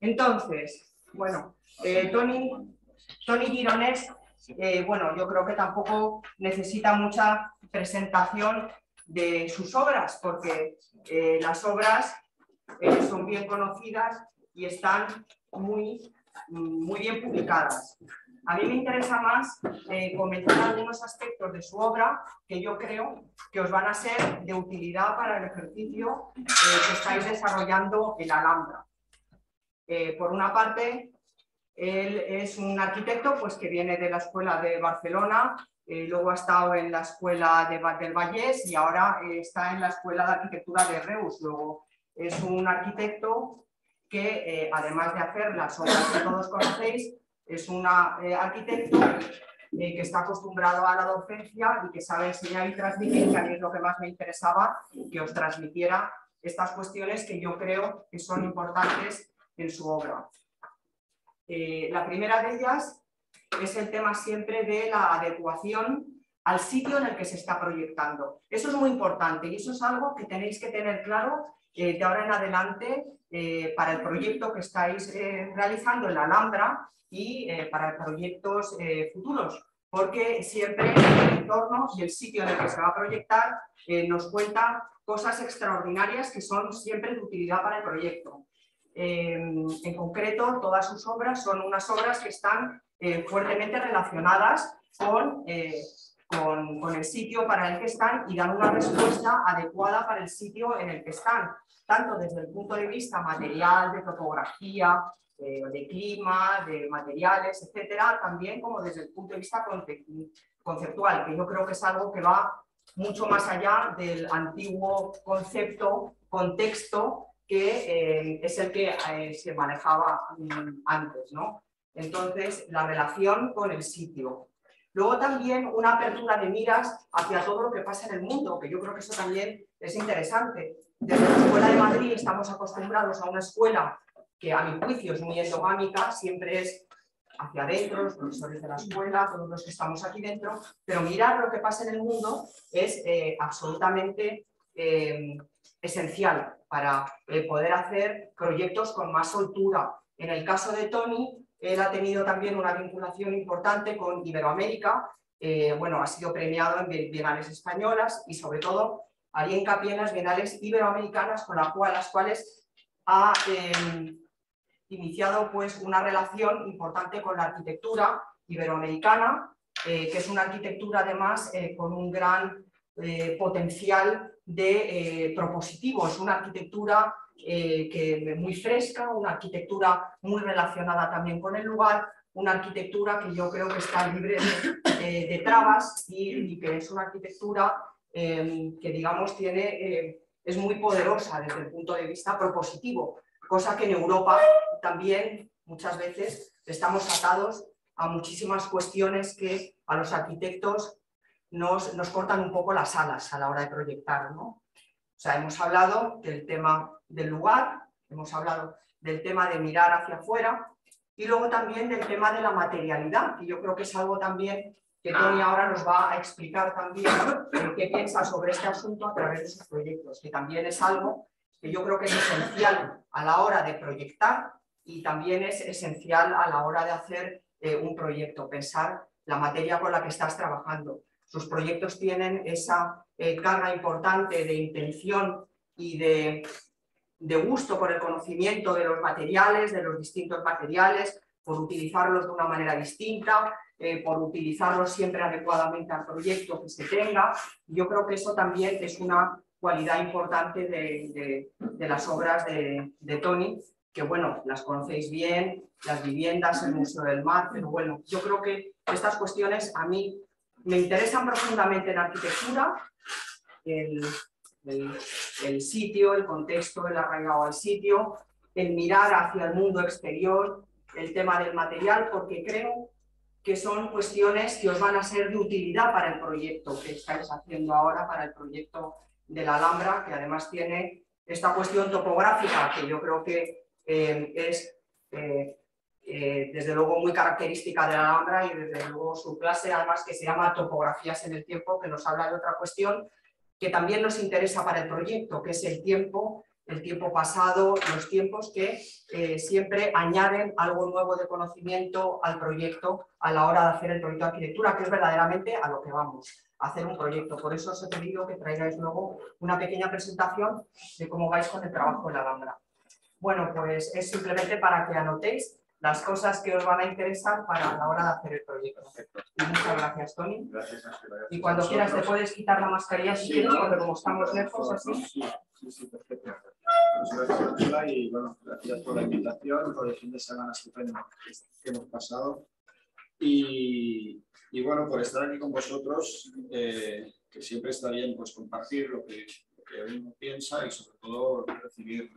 Entonces, bueno, eh, Tony, Tony Gironés, eh, bueno, yo creo que tampoco necesita mucha presentación de sus obras, porque eh, las obras son bien conocidas y están muy, muy bien publicadas. A mí me interesa más comentar algunos aspectos de su obra que yo creo que os van a ser de utilidad para el ejercicio que estáis desarrollando en Alhambra. Por una parte, él es un arquitecto pues, que viene de la Escuela de Barcelona, eh, luego ha estado en la Escuela de, del Vallés y ahora eh, está en la Escuela de Arquitectura de Reus. Luego es un arquitecto que, eh, además de hacer las obras que todos conocéis, es un arquitecto que está acostumbrado a la docencia y que sabe enseñar y transmitir, que a mí es lo que más me interesaba, que os transmitiera estas cuestiones que yo creo que son importantes en su obra. Eh, la primera de ellas es el tema siempre de la adecuación al sitio en el que se está proyectando. Eso es muy importante y eso es algo que tenéis que tener claro eh, de ahora en adelante eh, para el proyecto que estáis realizando en la Alhambra y para proyectos futuros, porque siempre el entorno y el sitio en el que se va a proyectar nos cuenta cosas extraordinarias que son siempre de utilidad para el proyecto. En concreto, todas sus obras son unas obras que están eh, fuertemente relacionadas eh, con, con, el sitio para el que están y dan una respuesta adecuada para el sitio en el que están, tanto desde el punto de vista material, de topografía, de clima, de materiales, etcétera, también como desde el punto de vista conceptual, que yo creo que es algo que va mucho más allá del antiguo concepto, contexto que eh, es el que eh, se manejaba mm, antes. ¿no? Entonces, la relación con el sitio. Luego también una apertura de miras hacia todo lo que pasa en el mundo, que yo creo que eso también es interesante. Desde la Escuela de Madrid estamos acostumbrados a una escuela que a mi juicio es muy endogámica, siempre es hacia adentro, los profesores de la escuela, todos los que estamos aquí dentro, pero mirar lo que pasa en el mundo es eh, absolutamente esencial para eh, poder hacer proyectos con más soltura. En el caso de Tony, él ha tenido también una vinculación importante con Iberoamérica, eh, bueno, ha sido premiado en bienales españolas y sobre todo haría hincapié en las bienales iberoamericanas con las cuales ha em, iniciado pues, una relación importante con la arquitectura iberoamericana, eh, que es una arquitectura además con un gran potencial de eh, propositivo. Es una arquitectura eh, que, muy fresca, una arquitectura muy relacionada también con el lugar, una arquitectura que yo creo que está libre de, trabas y, que es una arquitectura em, que, digamos, tiene, eh, es muy poderosa desde el punto de vista propositivo, cosa que en Europa también muchas veces estamos atados a muchísimas cuestiones que a los arquitectos nos, cortan un poco las alas a la hora de proyectar. ¿no? O sea, hemos hablado del tema del lugar, hemos hablado del tema de mirar hacia afuera y luego también del tema de la materialidad, que yo creo que es algo también que Tony ahora nos va a explicar también qué piensa sobre este asunto a través de sus proyectos, que también es algo que yo creo que es esencial a la hora de proyectar y también es esencial a la hora de hacer eh, un proyecto, pensar la materia con la que estás trabajando. Sus proyectos tienen esa eh, carga importante de intención y de, gusto por el conocimiento de los materiales, de los distintos materiales, por utilizarlos de una manera distinta, eh, por utilizarlos siempre adecuadamente al proyecto que se tenga. Yo creo que eso también es una cualidad importante de, las obras de, de, Tony, que bueno, las conocéis bien, las viviendas, el Museo del Mar, pero bueno, yo creo que estas cuestiones a mí me interesan profundamente en arquitectura, el, sitio, el contexto, el arraigado al sitio, el mirar hacia el mundo exterior, el tema del material, porque creo que son cuestiones que os van a ser de utilidad para el proyecto que estáis haciendo ahora, para el proyecto de la Alhambra, que además tiene esta cuestión topográfica, que yo creo que eh, es eh, eh, desde luego muy característica de la Alhambra y desde luego su clase, además que se llama Topografías en el Tiempo, que nos habla de otra cuestión que también nos interesa para el proyecto, que es el tiempo el tiempo pasado, los tiempos que eh, siempre añaden algo nuevo de conocimiento al proyecto a la hora de hacer el proyecto de arquitectura, que es verdaderamente a lo que vamos, a hacer un proyecto. Por eso os he pedido que traigáis luego una pequeña presentación de cómo vais con el trabajo en la Alhambra. Bueno, pues es simplemente para que anotéis las cosas que os van a interesar para la hora de hacer el proyecto. Y muchas gracias, Tony. Gracias, Y cuando quieras te puedes quitar la mascarilla si quieres, porque como estamos lejos así. Sí, sí, sí, perfecto. Pues y bueno, gracias por la invitación, por el fin de semana estupendo que hemos pasado. Y, y bueno, por estar aquí con vosotros, eh, que siempre está bien pues, compartir lo que, lo que uno piensa y sobre todo recibir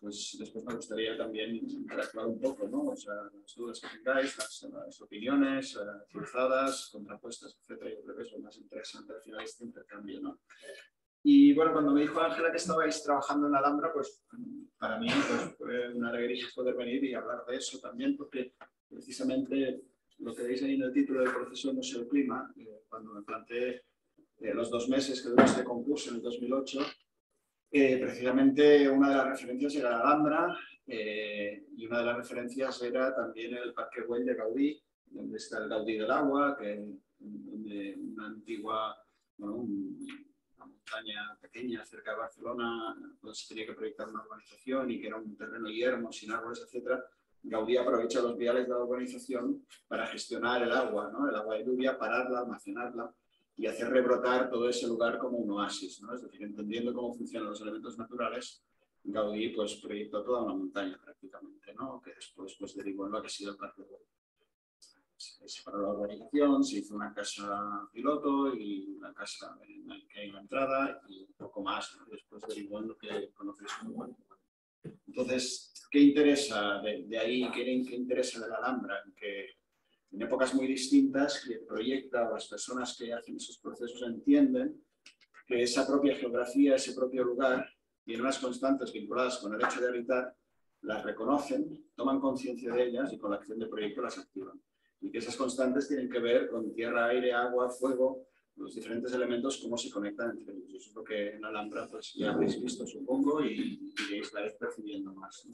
pues después me gustaría también interactuar un poco, ¿no? O sea, las dudas que tengáis, las, opiniones eh, cruzadas, contrapuestas, etcétera. Yo creo que es lo más interesante al final este intercambio, ¿no? Y bueno, cuando me dijo Ángela que estabais trabajando en Alhambra, pues para mí pues, fue una alegría poder venir y hablar de eso también, porque precisamente lo que veis ahí en el título del proceso de Museo Clima, eh, cuando me planteé eh, los dos meses que duró este concurso en el 2008, precisamente una de las referencias era la Alhambra eh, y una de las referencias era también el Parque Güell de Gaudí, donde está el Gaudí del Agua, que donde una antigua, montaña pequeña cerca de Barcelona, donde se tenía que proyectar una urbanización y que era un terreno yermo, sin árboles, etc. Gaudí aprovecha los viales de la urbanización para gestionar el agua, ¿no? el agua de lluvia, pararla, almacenarla y hacer rebrotar todo ese lugar como un oasis, ¿no? Es decir, entendiendo cómo funcionan los elementos naturales, Gaudí pues proyectó toda una montaña prácticamente, ¿no? Que después pues derivó en lo que ha sido el Parque de se separó la urbanización, se hizo una casa piloto y una casa en la que hay una entrada y un poco más, después derivó en lo que conocéis como bueno. Entonces, ¿qué interesa de, ahí? ¿Qué, ¿Qué, interesa de la Alhambra? Que en épocas muy distintas que proyecta, las personas que hacen esos procesos entienden que esa propia geografía, ese propio lugar, tiene unas constantes vinculadas con el hecho de habitar, las reconocen, toman conciencia de ellas y con la acción de proyecto las activan. Y que esas constantes tienen que ver con tierra, aire, agua, fuego, los diferentes elementos, cómo se conectan entre ellos. Eso es lo que en Alhambra pues, ya habéis visto, supongo, y, y percibiendo más.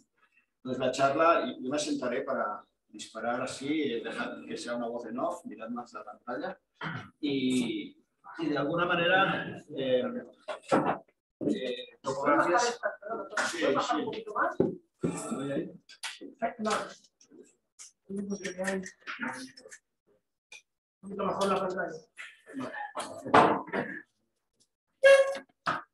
Entonces, la charla, yo me sentaré para, disparar así, dejar que sea una voz en off, mirad más la pantalla. Y, y de alguna manera eh, eh, topografías... Sí, sí. Un poquito mejor la pantalla.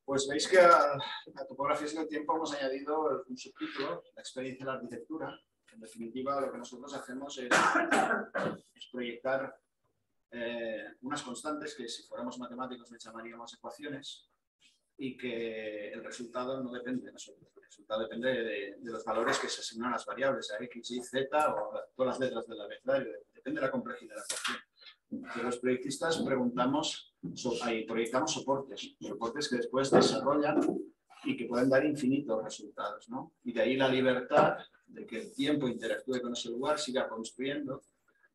Pues veis que a, a Topografías del Tiempo hemos añadido un subtítulo, la experiencia en la arquitectura, en definitiva, lo que nosotros hacemos es, proyectar eh, unas constantes que si fuéramos matemáticos le llamaríamos ecuaciones y que el resultado no depende de nosotros, el resultado depende de, los valores que se asignan a las variables, a x, y, z o todas las letras del abecedario, depende de la complejidad de la ecuación. los proyectistas preguntamos, proyectamos soportes, soportes que después desarrollan y que pueden dar infinitos resultados. ¿no? Y de ahí la libertad de que el tiempo interactúe con ese lugar, siga construyendo,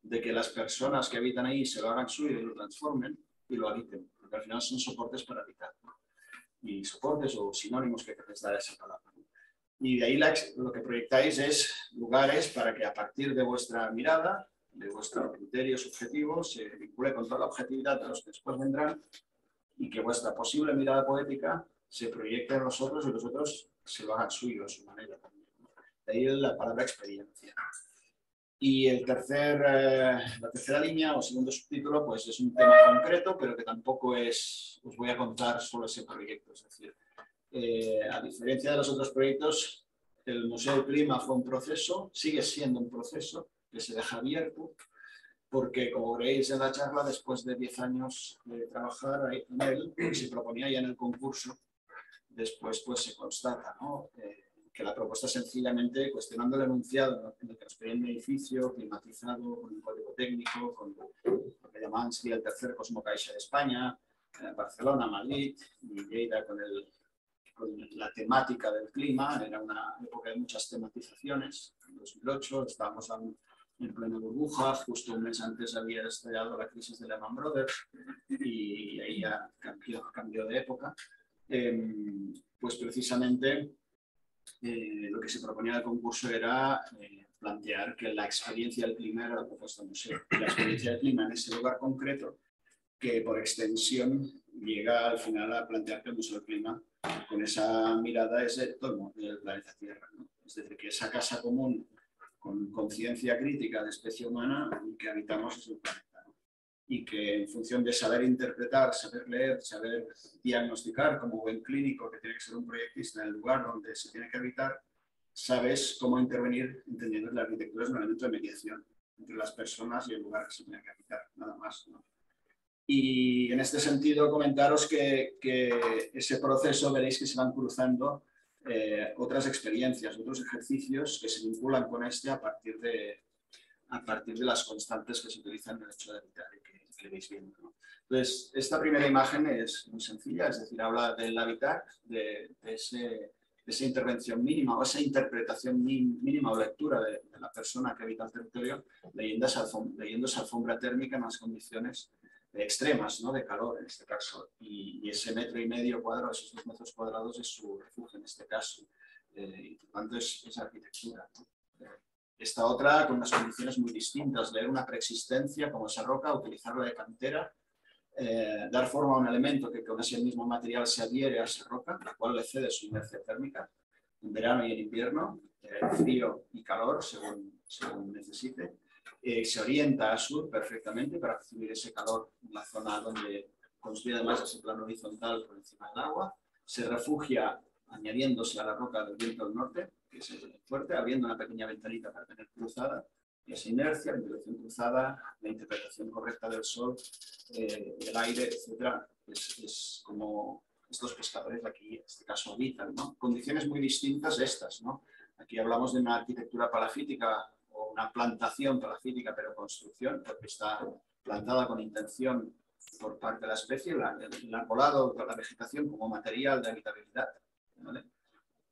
de que las personas que habitan ahí se lo hagan suyo y lo transformen y lo habiten, porque al final son soportes para habitar. Y soportes o sinónimos que queréis dar a esa palabra. Y de ahí lo que proyectáis es lugares para que a partir de vuestra mirada, de vuestro criterio subjetivo, se vincule con toda la objetividad de los que después vendrán y que vuestra posible mirada poética se proyecte en los otros y los otros se lo hagan suyo a su manera. De ahí la palabra experiencia. Y el tercer, eh, la tercera línea o segundo subtítulo pues es un tema concreto, pero que tampoco es, os voy a contar solo ese proyecto. Es decir, eh, a diferencia de los otros proyectos, el Museo del Clima fue un proceso, sigue siendo un proceso que se deja abierto, porque como veréis en la charla, después de 10 años de trabajar en él, se proponía ya en el concurso, después pues se constata, ¿no? Eh, que la propuesta sencillamente cuestionando el enunciado en el que nos pedía un edificio climatizado, con un código técnico, con lo que llamaban sería el tercer Cosmocaixa de España, eh, Barcelona, Madrid y Lleida con, el, con la temática del clima. Era una época de muchas tematizaciones. En 2008 estábamos en plena burbuja, justo un mes antes había estallado la crisis de Lehman Brothers y ahí ya cambió, cambió de época. Em, pues precisamente eh, lo que se proponía en el concurso era eh, plantear que la experiencia del clima era la propuesta del museo. La experiencia del clima en ese lugar concreto, que por extensión llega al final a plantear que el Museo del Clima, con esa mirada, es de todo el planeta Tierra. Es decir, que esa casa común con conciencia crítica de especie humana que habitamos es el planeta y que en función de saber interpretar, saber leer, saber diagnosticar como buen clínico, que tiene que ser un proyectista en el lugar donde se tiene que habitar, sabes cómo intervenir entendiendo que la arquitectura es un elemento de mediación entre las personas y el lugar que se tiene que habitar, nada más. Y en este sentido comentaros que, que, ese proceso veréis que se van cruzando eh, otras experiencias, otros ejercicios que se vinculan con este a partir de, a partir de las constantes que se utilizan en el hecho de habitar entonces, esta primera imagen es muy sencilla, es decir, habla del hábitat, de, esa intervención mínima o esa interpretación mínima o lectura de, la persona que habita el territorio, leyendo esa, leyendo esa alfombra térmica en las condiciones extremas, ¿no? de calor en este caso, y, ese metro y medio cuadrado, esos dos metros cuadrados es su refugio en este caso, eh, y por tanto es, arquitectura. Esta otra con unas condiciones muy distintas, leer una preexistencia como esa roca, utilizarla de cantera, eh, dar forma a un elemento que con ese mismo material se adhiere a esa roca, la cual le cede su inercia térmica en verano y en invierno, eh, frío y calor según, según necesite. Eh, se orienta a sur perfectamente para recibir ese calor en la zona donde construye además ese plano horizontal por encima del agua. Se refugia añadiéndose a la roca del viento del norte que es fuerte, abriendo una pequeña ventanita para tener cruzada, esa inercia, la interacción cruzada, la interpretación correcta del sol, eh, del aire, etc. Es, como estos pescadores de aquí, en este caso, habitan. ¿no? Condiciones muy distintas estas. ¿no? Aquí hablamos de una arquitectura palafítica o una plantación palafítica, pero construcción, porque está plantada con intención por parte de la especie, la, el, arbolado, la vegetación como material de habitabilidad. ¿vale?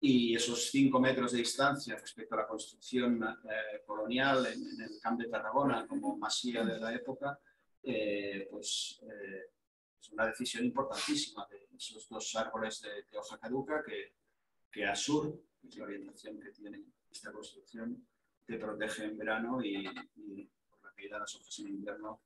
Y esos cinco metros de distancia respecto a la construcción eh, colonial en, el Camp de Tarragona como masía de la época, eh, pues eh, es una decisión importantísima de esos dos árboles de, hoja caduca que, que a sur, que es la orientación que tiene esta construcción, te protege en verano y, por la caída de las hojas en invierno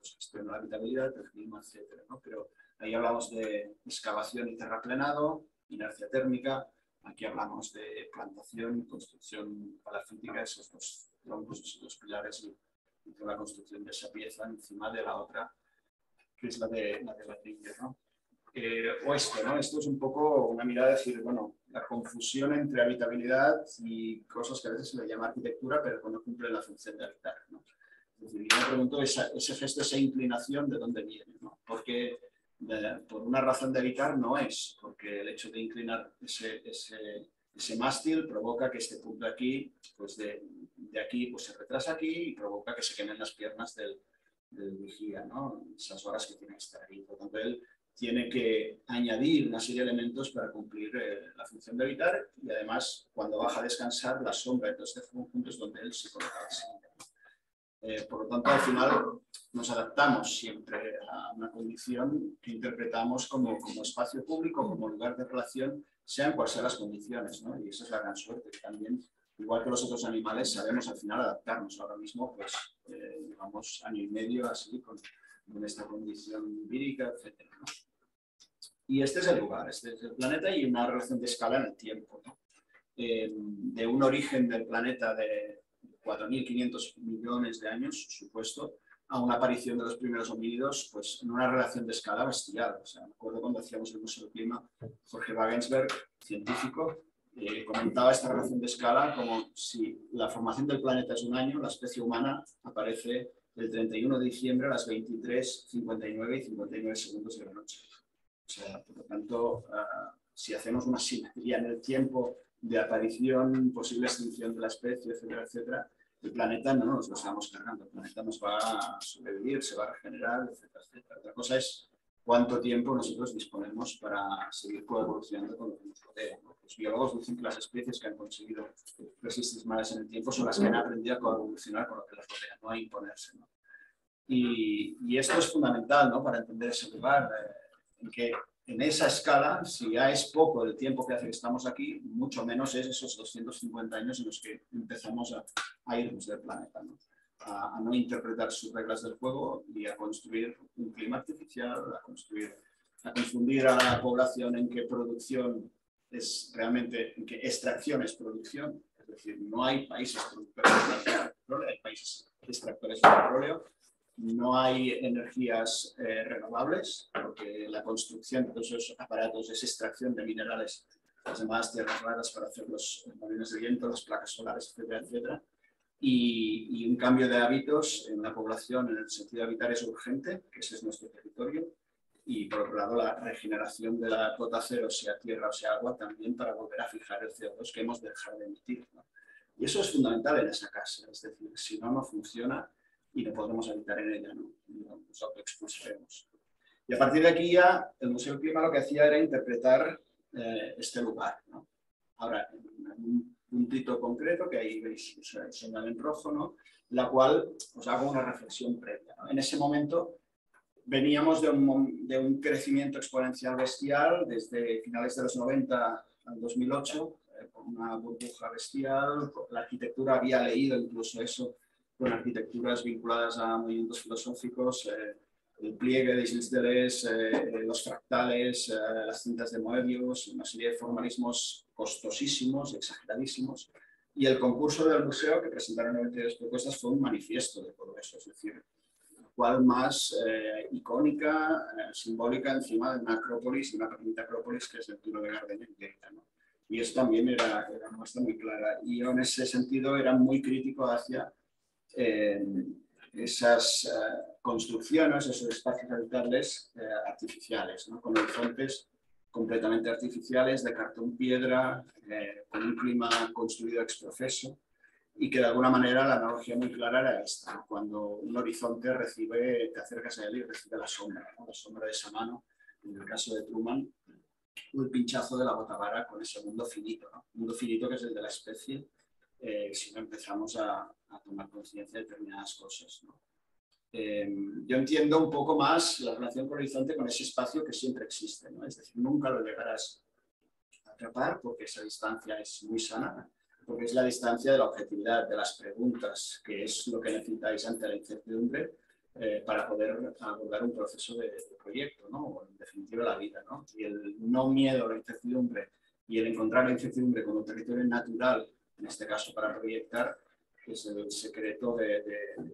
pues gestiona la habitabilidad, el clima, etc. ¿no? Pero ahí hablamos de excavación y terraplenado, inercia térmica, Aquí hablamos de plantación y construcción palafítica, esos dos troncos, esos dos pilares y, toda la construcción de esa pieza encima de la otra, que es la de la, de ¿no? Eh, o esto, ¿no? Esto es un poco una mirada de decir, bueno, la confusión entre habitabilidad y cosas que a veces se le llama arquitectura, pero que no cumple la función de habitar, ¿no? Es decir, yo me pregunto ese gesto, esa inclinación, ¿de dónde viene? ¿no? Porque por una razón de evitar no es, porque el hecho de inclinar ese, ese, ese mástil provoca que este punto aquí, pues de, de, aquí pues se retrasa aquí y provoca que se quemen las piernas del, del vigía, ¿no? esas horas que tiene que estar ahí. Por tanto, él tiene que añadir una serie de elementos para cumplir eh, la función de evitar y además cuando baja a descansar la sombra de todos estos conjuntos donde él se coloca eh, por lo tanto, al final nos adaptamos siempre a una condición que interpretamos como, como espacio público, como lugar de relación, sean cuales sean las condiciones. ¿no? Y esa es la gran suerte, también, igual que los otros animales, sabemos al final adaptarnos. Ahora mismo, pues, eh, llevamos año y medio así, con, con esta condición vírica, etc. Y este es el lugar, este es el planeta y una relación de escala en el tiempo. ¿no? Eh, de un origen del planeta de 4.500 millones de años, supuesto, a una aparición de los primeros homínidos pues, en una relación de escala bestial. O sea, me acuerdo cuando hacíamos el Museo del Clima, Jorge Wagensberg, científico, eh, comentaba esta relación de escala como si la formación del planeta es un año, la especie humana aparece el 31 de diciembre a las 23, 59 y 59 segundos de la noche. O sea, por lo tanto, uh, si hacemos una simetría en el tiempo de aparición, posible extinción de la especie, etcétera, etcétera, el planeta no nos lo estamos cargando, el planeta nos va a sobrevivir, se va a regenerar, etcétera, etcétera. Cosa es cuánto tiempo nosotros disponemos para seguir coevolucionando con lo que nos rodea. Los biólogos dicen que las especies que han conseguido resistir más en el tiempo son las que han aprendido a coevolucionar con lo que les rodea, no a imponerse. ¿no? Y, y, esto es fundamental ¿no? para entender ese lugar, eh, en que en esa escala, si ya es poco el tiempo que hace que estamos aquí, mucho menos es esos 250 años en los que empezamos a, a irnos del planeta, ¿no? A, no interpretar sus reglas del juego y a construir un clima artificial, a construir, a confundir a la población en que producción es realmente, en que extracción es producción, es decir, no hay países productores de petróleo, hay países extractores de petróleo, no hay energías eh, renovables, porque la construcción de esos aparatos es extracción de minerales, las llamadas tierras raras para hacer los molinos de viento, las placas solares, etcétera, etcétera. Y, un cambio de hábitos en la población en el sentido de habitar es urgente, que ese es nuestro territorio. Y por otro lado, la regeneración de la cota cero, sea tierra o sea agua, también para volver a fijar el CO2 que hemos dejado de emitir. Y eso es fundamental en esa casa, es decir, si no, no funciona y no podremos habitar en ella, ¿no? nos autoexpulsaremos. Y a partir de aquí ya el Museo del Clima lo que hacía era interpretar eh, este lugar. ¿no? Ahora, en un puntito concreto, que ahí veis señal en rojo, ¿no? la cual os hago una reflexión previa. En ese momento veníamos de un, de un, crecimiento exponencial bestial desde finales de los 90 al 2008, eh, con una burbuja bestial, la arquitectura había leído incluso eso con arquitecturas vinculadas a movimientos filosóficos, eh, el pliegue de Isles Deleuze, eh, los fractales, eh, las cintas de Moebius, una serie de formalismos costosísimos, exageradísimos. Y el concurso del museo, que presentaron 92 propuestas, fue un manifiesto de todo eso, es decir, cual más icónica, simbólica encima de una acrópolis, una pequeñita acrópolis que es el Turo de Gardenia ¿no? Y eso también era, era una muestra muy clara. Y yo en ese sentido era muy crítico hacia esas eh, construcciones, esos espacios habitables eh, artificiales, con horizontes completamente artificiales, de cartón piedra, eh, con un clima construido ex profeso, y que de alguna manera la analogía muy clara era esta, cuando un horizonte recibe, te acercas a él y recibe la sombra, la sombra de esa mano, en el caso de Truman, el pinchazo de la botavara con ese mundo finito, ¿no? mundo finito que es el de la especie, si no empezamos a, a tomar conciencia de determinadas cosas. Eh, yo entiendo un poco más la relación con el horizonte con ese espacio que siempre existe, ¿no? es decir, nunca lo llegarás a atrapar porque esa distancia es muy sana, porque es la distancia de la objetividad, de las preguntas, que es lo que necesitáis ante la incertidumbre eh, para poder abordar un proceso de, proyecto, ¿no? o en definitiva la vida. ¿no? Y el no miedo a la incertidumbre y el encontrar la incertidumbre como territorio natural, en este caso para proyectar, que es el secreto de,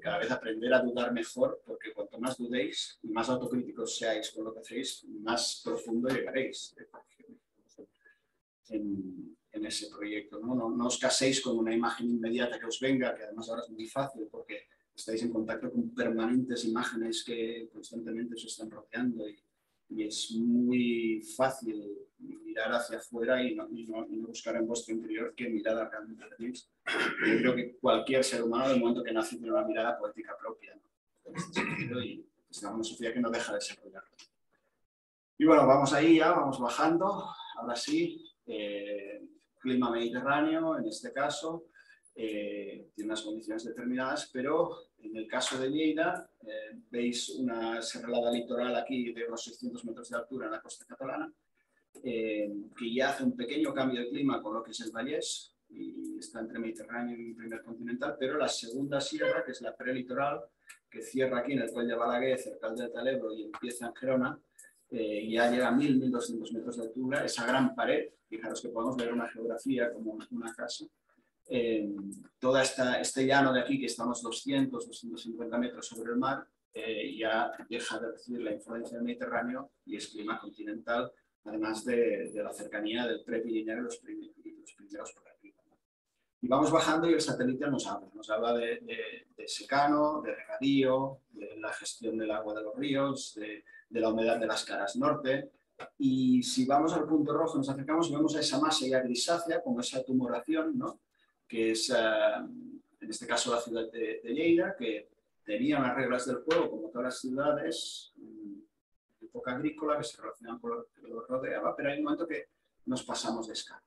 cada vez aprender a dudar mejor, porque cuanto más dudéis y más autocríticos seáis con lo que hacéis, más profundo llegaréis en, ese proyecto. ¿no? ¿no? os caséis con una imagen inmediata que os venga, que además ahora es muy fácil porque estáis en contacto con permanentes imágenes que constantemente os están rodeando y es muy fácil mirar hacia afuera y no, buscar en vuestro interior qué mirada realmente tenéis. Yo creo que cualquier ser humano, del momento que nace, tiene una mirada poética propia, este y es una sociedad que no deja de desarrollarlo. Y bueno, vamos ahí ya, vamos bajando. Ahora sí, eh, clima mediterráneo en este caso, eh, tiene unas condiciones determinadas, pero en el caso de Lleida, eh, veis una serralada litoral aquí de unos 600 metros de altura en la costa catalana, eh, que ya hace un pequeño cambio de clima con lo que es el Vallés, y está entre Mediterráneo y primer continental, pero la segunda sierra, que es la prelitoral, que cierra aquí en el Coll de Balaguer, cerca del Delta Ebro y empieza en Gerona, eh, ya llega a 1.000-1.200 metros de altura, esa gran pared, fijaros que podemos ver una geografía como una casa, eh, todo esta, este llano de aquí, que unos 200, 250 metros sobre el mar, eh, ya deja de recibir la influencia del Mediterráneo y es clima continental, además de, la cercanía del prepirineo y los, primeros, primeros por arriba. Y vamos bajando y el satélite nos habla, nos habla de, secano, de regadío, de la gestión del agua de los ríos, de, la humedad de las caras norte, y si vamos al punto rojo, nos acercamos y vemos a esa masa ya grisácea, como esa tumoración, ¿no? Que es, eh, en este caso, la ciudad de, Lleida, que tenía unas reglas del juego, como todas las ciudades, de época agrícola, que se relacionaban con lo que lo rodeaba, pero hay un momento que nos pasamos de escala.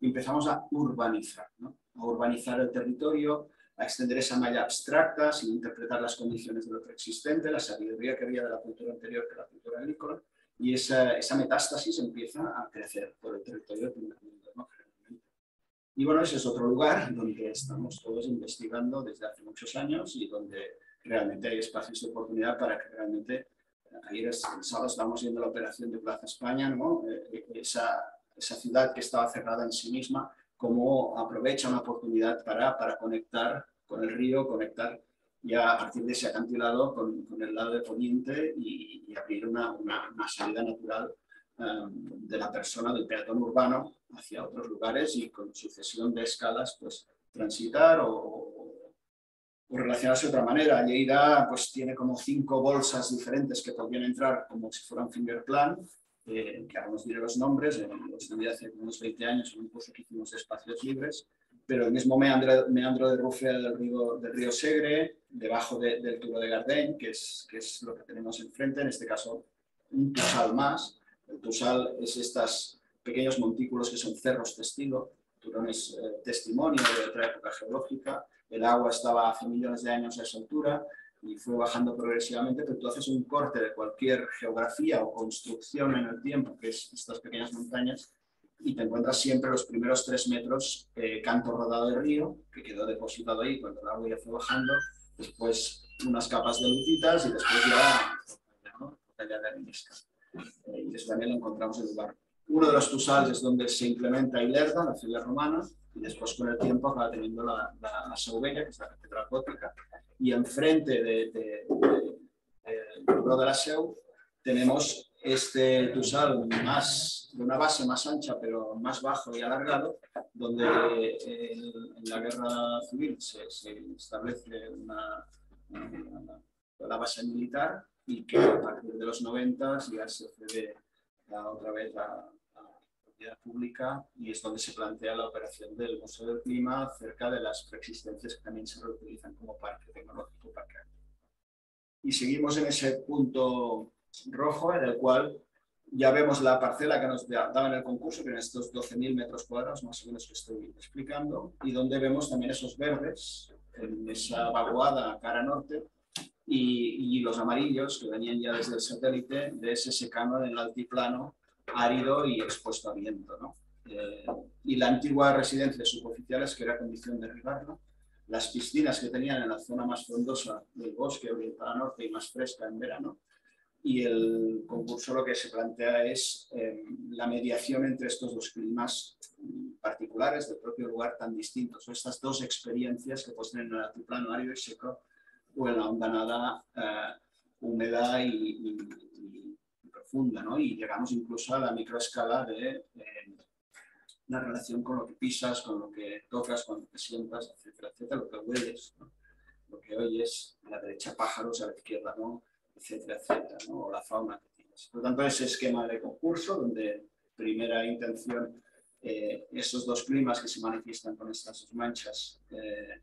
Y empezamos a urbanizar, a urbanizar el territorio, a extender esa malla abstracta sin interpretar las condiciones de lo existente, la sabiduría que había de la cultura anterior que la cultura agrícola, y esa, esa metástasis empieza a crecer por el territorio de Y bueno, ese es otro lugar donde estamos todos investigando desde hace muchos años y donde realmente hay espacios de oportunidad para que realmente, ayer el sábado estábamos viendo la operación de Plaza España, ¿no? Eh, esa, esa ciudad que estaba cerrada en sí misma, cómo aprovecha una oportunidad para, para conectar con el río, conectar ya a partir de ese acantilado con, con el lado de Poniente y, y abrir una, una, una, salida natural um, de la persona, del peatón urbano, hacia otros lugares y con sucesión de escalas, pues transitar o, o relacionarse de otra manera. Lleida pues, tiene como cinco bolsas diferentes que podrían entrar como si fueran finger plan, eh, que ahora nos diré los nombres, eh, los estudié hace unos 20 años en un curso que hicimos de espacios libres, pero el mismo meandro, meandro de Rufia del río, del río Segre, debajo de, del tubo de Gardeny, que es, que es lo que tenemos enfrente, en este caso un tusal más. El tusal es estos pequeños montículos que son cerros testigo, turones eh, testimonio de otra época geológica. El agua estaba hace millones de años a esa altura y fue bajando progresivamente, pero tú haces un corte de cualquier geografía o construcción en el tiempo, que es estas pequeñas montañas, y te encuentras siempre los primeros tres metros eh, canto rodado del río, que quedó depositado ahí cuando el agua ya fue bajando, después unas capas de lutitas y después ya, ¿no? de arenisca. Eh, y eso también lo encontramos en el. Uno de los tusales es donde se implementa Ilerda, la ciudad romana, y después con el tiempo acaba teniendo la, la, la que es la catedral gótica, y enfrente de, de, de, de, la Seu tenemos este tusal más, de una base más ancha pero más bajo y alargado, donde el, en la guerra civil se, se establece una, una, la base militar y que a partir de los 90 ya se cede otra vez a, la propiedad pública y es donde se plantea la operación del Museo del Clima cerca de las preexistencias que también se reutilizan como parque tecnológico. Parque. Y seguimos en ese punto rojo, en el cual ya vemos la parcela que nos daba en el concurso, que eran estos 12.000 metros cuadrados, más o menos que estoy explicando, y donde vemos también esos verdes, en esa vaguada cara norte, y, y, los amarillos que venían ya desde el satélite de ese secano en el altiplano árido y expuesto a viento. ¿no? Eh, y la antigua residencia de suboficiales, que era condición de derribarla, las piscinas que tenían en la zona más frondosa del bosque oriental norte y más fresca en verano, y el concurso lo que se plantea es eh, la mediación entre estos dos climas particulares del propio lugar tan distintos, o estas dos experiencias que puedes en el altiplano árido y seco o en la hondanada eh, húmeda y, y, y, profunda, ¿no? Y llegamos incluso a la microescala de eh, la relación con lo que pisas, con lo que tocas, cuando te sientas, etcétera, etcétera, lo que hueles, ¿no? lo que oyes, a la derecha pájaros, a la izquierda no, etcétera, etcétera, ¿no? o la fauna que tienes. Por lo tanto, ese esquema de concurso, donde primera intención, eh, esos dos climas que se manifiestan con estas dos manchas, eh,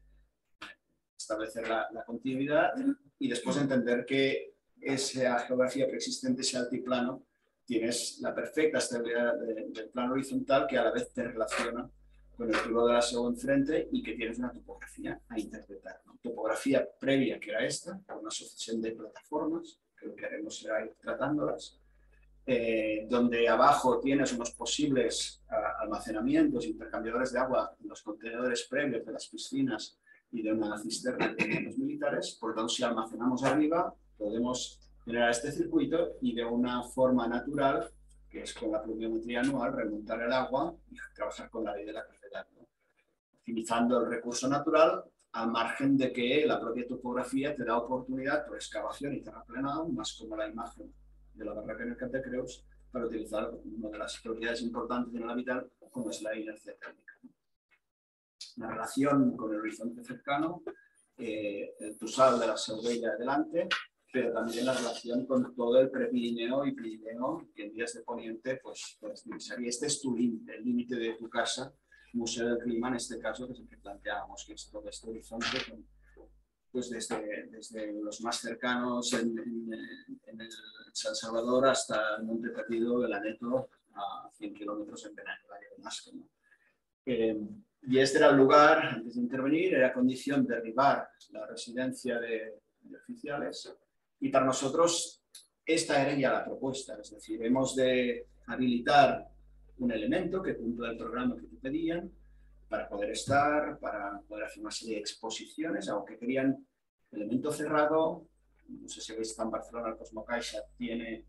establecer la, la, continuidad y después entender que esa geografía preexistente, ese altiplano, tienes la perfecta estabilidad de, del plano horizontal que a la vez te relaciona con el tubo de la SEO enfrente y que tienes una topografía a interpretar. ¿no? Topografía previa, que era esta, una sucesión de plataformas, que lo que haremos será ir tratándolas, eh, donde abajo tienes unos posibles uh, almacenamientos, intercambiadores de agua, los contenedores previos de las piscinas y de una cisterna de los militares, por lo tanto, si almacenamos arriba, podemos generar este circuito y de una forma natural que es con la pluviometría anual, remontar el agua y trabajar con la ley de la gravedad, ¿no? optimizando el recurso natural al margen de que la propia topografía te da oportunidad por excavación y terraplenado, más como la imagen de la barraca en el Creus, para utilizar una de las propiedades importantes en el hábitat, como es la inercia térmica. La relación con el horizonte cercano, eh, el tusal de la Seubella adelante, pero también la relación con todo el prepirineo y pirineo, que en días de poniente, pues, pues divisaría. Este es tu límite, el límite de tu casa, Museo del Clima, en este caso, que es el que planteábamos, que es todo este horizonte, pues desde, desde los más cercanos en, en, en, el San Salvador hasta el Monte Perdido, el Aneto, a 100 kilómetros en Penal, de Masque, ¿no? eh, y este era el lugar, antes de intervenir, era condición derribar la residencia de, oficiales. Y para nosotros esta era ya la propuesta, es decir, hemos de habilitar un elemento que cumpla el programa que te pedían para poder estar, para poder hacer una serie de exposiciones, aunque querían. Elemento cerrado, no sé si veis, está en Barcelona, el Cosmocaixa tiene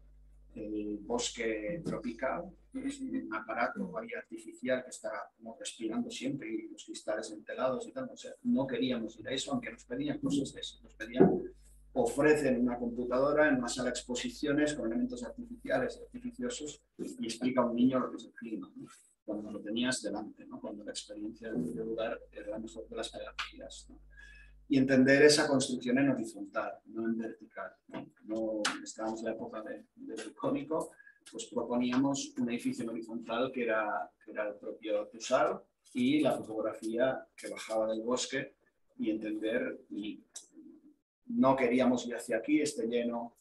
el bosque tropical, un aparato ahí artificial que está como respirando siempre y los cristales entelados y tal. O sea, no queríamos ir a eso, aunque nos pedían cosas de eso. Nos pedían, ofrecen una computadora en una sala de exposiciones con elementos artificiales, artificiosos, y explica a un niño lo que es el clima, cuando lo tenías delante, ¿no? cuando la experiencia del lugar era la mejor de las pedagogías. ¿no? y entender esa construcción en horizontal, no en vertical. No, estábamos en la época de, del cónico, pues proponíamos un edificio en horizontal que era, que era el propio Tusal y la fotografía que bajaba del bosque y entender, y no queríamos ir hacia aquí, este lleno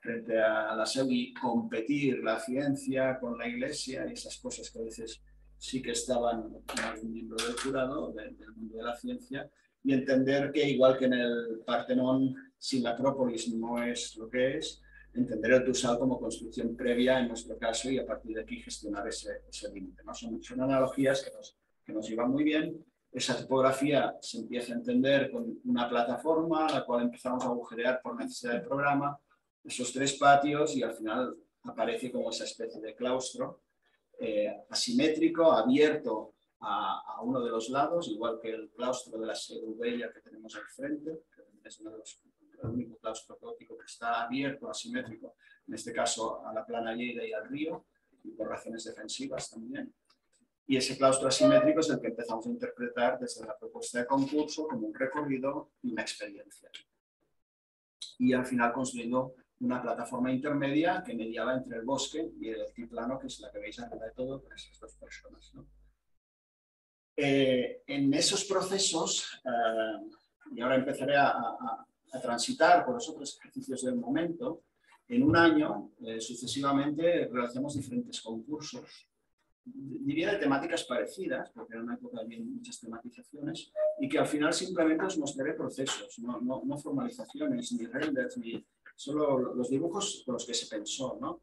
frente a la SEU competir la ciencia con la iglesia y esas cosas que a veces sí que estaban en algún miembro del jurado, del mundo de la ciencia, y entender que igual que en el Partenón, sin la Acrópolis no es lo que es, entender el Tusal como construcción previa en nuestro caso y a partir de aquí gestionar ese, ese límite. ¿no? Son, son, analogías que nos, que nos llevan muy bien. Esa topografía se empieza a entender con una plataforma, la cual empezamos a agujerear por necesidad del programa, esos tres patios y al final aparece como esa especie de claustro eh, asimétrico, abierto a, uno de los lados, igual que el claustro de la Bella que tenemos al frente, que es uno de los, el único claustro gótico que está abierto, asimétrico, en este caso a la plana Lleida y al río, y por razones defensivas también. Y ese claustro asimétrico es el que empezamos a interpretar desde la propuesta de concurso como un recorrido y una experiencia. Y al final construyendo una plataforma intermedia que mediaba entre el bosque y el altiplano, que es la que veis arriba de todo, para esas dos personas. ¿no? Eh, en esos procesos, eh, y ahora empezaré a, transitar por los otros ejercicios del momento, en un año eh, sucesivamente realizamos diferentes concursos. Diría de temáticas parecidas, porque era una época de muchas tematizaciones, y que al final simplemente os mostraré procesos, no, no, formalizaciones, ni renders, ni solo los dibujos con los que se pensó. ¿no?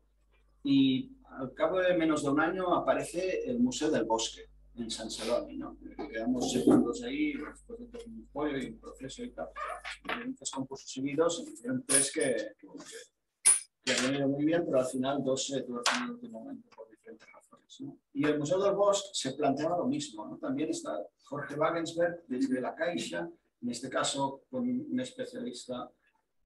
Y al cabo de menos de un año aparece el Museo del Bosque, en San Saloni, ¿no? Quedamos segundos ahí, después de un pollo y un proceso y tal. Diferentes concursos seguidos, se hicieron tres que, que, que, han ido muy bien, pero al final dos se tuercen en el último momento por diferentes razones. ¿no? Y el Museo del Bosque se planteaba lo mismo, ¿no? También está Jorge Wagensberg desde la Caixa, en este caso con un especialista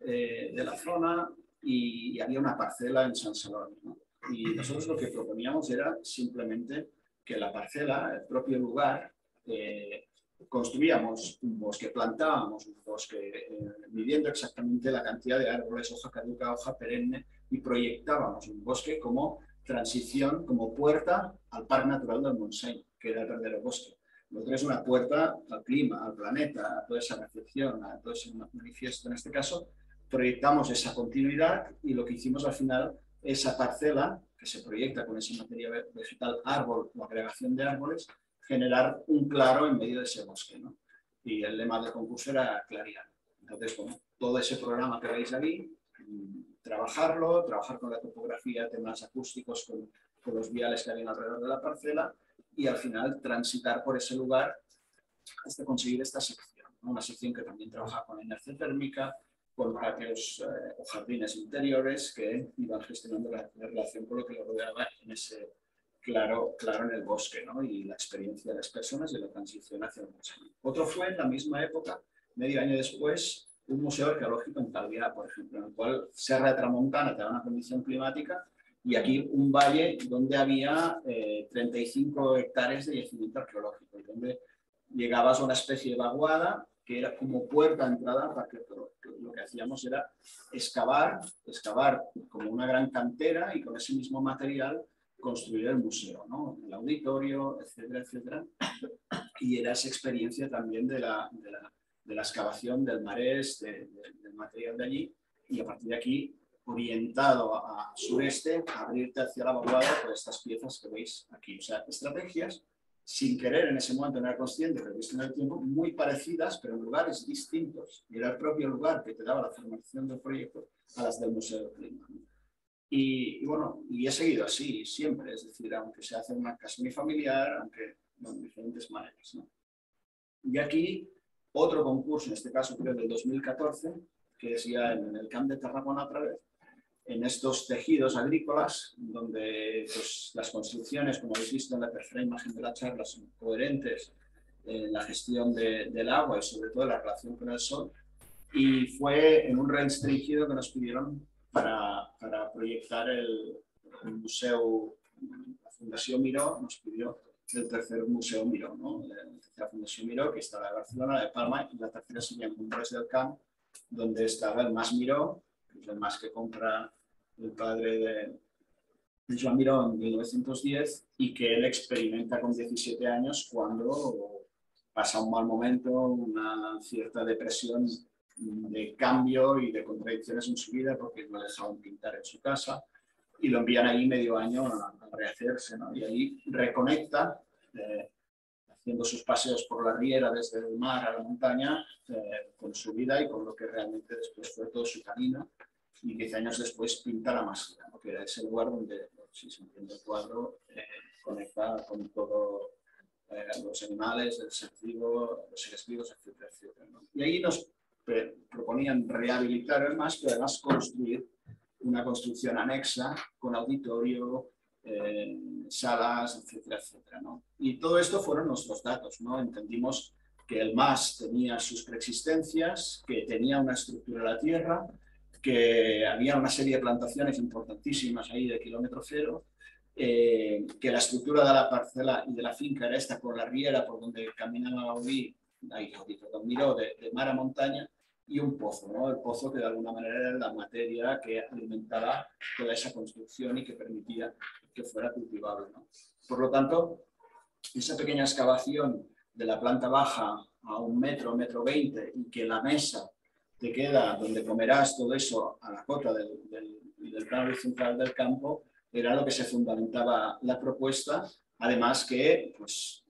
eh, de la zona, y, y, había una parcela en San Saloni, ¿no? Y nosotros lo que proponíamos era simplemente que la parcela, el propio lugar, eh, construíamos un bosque, plantábamos un bosque, eh, midiendo exactamente la cantidad de árboles, hoja caduca, hoja perenne, y proyectábamos un bosque como transición, como puerta al Parque Natural del Montseny, que era el verdadero bosque. Lo que es una puerta al clima, al planeta, a toda esa recepción, a todo ese manifiesto. En este caso, proyectamos esa continuidad y lo que hicimos al final, esa parcela que se proyecta con ese materia vegetal, árbol o agregación de árboles, generar un claro en medio de ese bosque. ¿no? Y el lema del concurso era clarear. Entonces, todo ese programa que veis aquí, mm, trabajarlo, trabajar con la topografía, temas acústicos, con, los viales que había alrededor de la parcela y al final transitar por ese lugar hasta conseguir esta sección. Una sección que también trabaja con inercia térmica, con patios eh, o jardines interiores que iban gestionando la, relación con lo que lo rodeaba en ese claro, claro en el bosque ¿no? y la experiencia de las personas y la transición hacia el bosque. Otro fue en la misma época, medio año después, un museo arqueológico en Calviá, por ejemplo, en el cual Serra de Tramontana te da una condición climática y aquí un valle donde había 35 eh, hectáreas de yacimiento arqueológico, donde llegabas a una especie de vaguada que era como puerta de entrada para que lo que hacíamos era excavar, excavar como una gran cantera y con ese mismo material construir el museo, ¿no? el auditorio, etcétera, etcétera. Y era esa experiencia también de la, de la, de la excavación del marés, de, del material de allí, y a partir de aquí, orientado a sureste, abrirte hacia la vaguada por estas piezas que veis aquí. O sea, estrategias sin querer en ese momento, no era consciente, pero visto en el tiempo, muy parecidas, pero en lugares distintos. Y era el propio lugar que te daba la formalización del proyecto a las del Museo del Clima. Y, bueno, y he seguido así siempre, es decir, aunque se hace una casa familiar, aunque de diferentes maneras. ¿no? Y aquí otro concurso, en este caso creo del 2014, que es ya en el Camp de Tarragona otra vez, en estos tejidos agrícolas, donde pues, las construcciones, como habéis visto en la tercera imagen de la charla, son coherentes en la gestión del agua y sobre todo la relación con el sol. Y fue en un restringido que nos pidieron para, para proyectar el, el, museo, la Fundación Miró nos pidió el tercer museo Miró, ¿no? la Fundación Miró, que está en Barcelona, de Palma, y la tercera sería en Montres del Camp, donde estaba el Más Miró, que es el más que compra el padre de, de Joan Miró en 1910, y que él experimenta con 17 años cuando pasa un mal momento, una cierta depresión de cambio y de contradicciones en su vida porque no le dejaban pintar en su casa y lo envían ahí medio año a, rehacerse, ¿no? Y ahí reconecta, eh, haciendo sus paseos por la riera desde el mar a la montaña, eh, con su vida y con lo que realmente después fue todo su camino. Y 10 años después pinta la máscara, que era ese lugar donde, si se entiende el cuadro, eh, conecta con todos los animales, el ser vivo, los seres vivos, etcétera, etcétera. ¿no? Y ahí nos proponían rehabilitar el MAS, pero además construir una construcción anexa con auditorio, eh, salas, etcétera, etcétera. ¿no? Y todo esto fueron nuestros datos. ¿no? Entendimos que el MAS tenía sus preexistencias, que tenía una estructura de la tierra, que había una serie de plantaciones importantísimas ahí de kilómetro cero, eh, que la estructura de la parcela y de la finca era esta por la riera por donde caminaba Gaudí, ahí, Gaudí, Miró, de, de mar a montaña, y un pozo, ¿no? el pozo que de alguna manera era la materia que alimentaba toda esa construcción y que permitía que fuera cultivable. ¿no? Por lo tanto, esa pequeña excavación de la planta baja a un metro, metro veinte, y que la mesa te queda donde comerás todo eso a la cota del, del, del plano central del campo, era lo que se fundamentaba la propuesta, además que pues,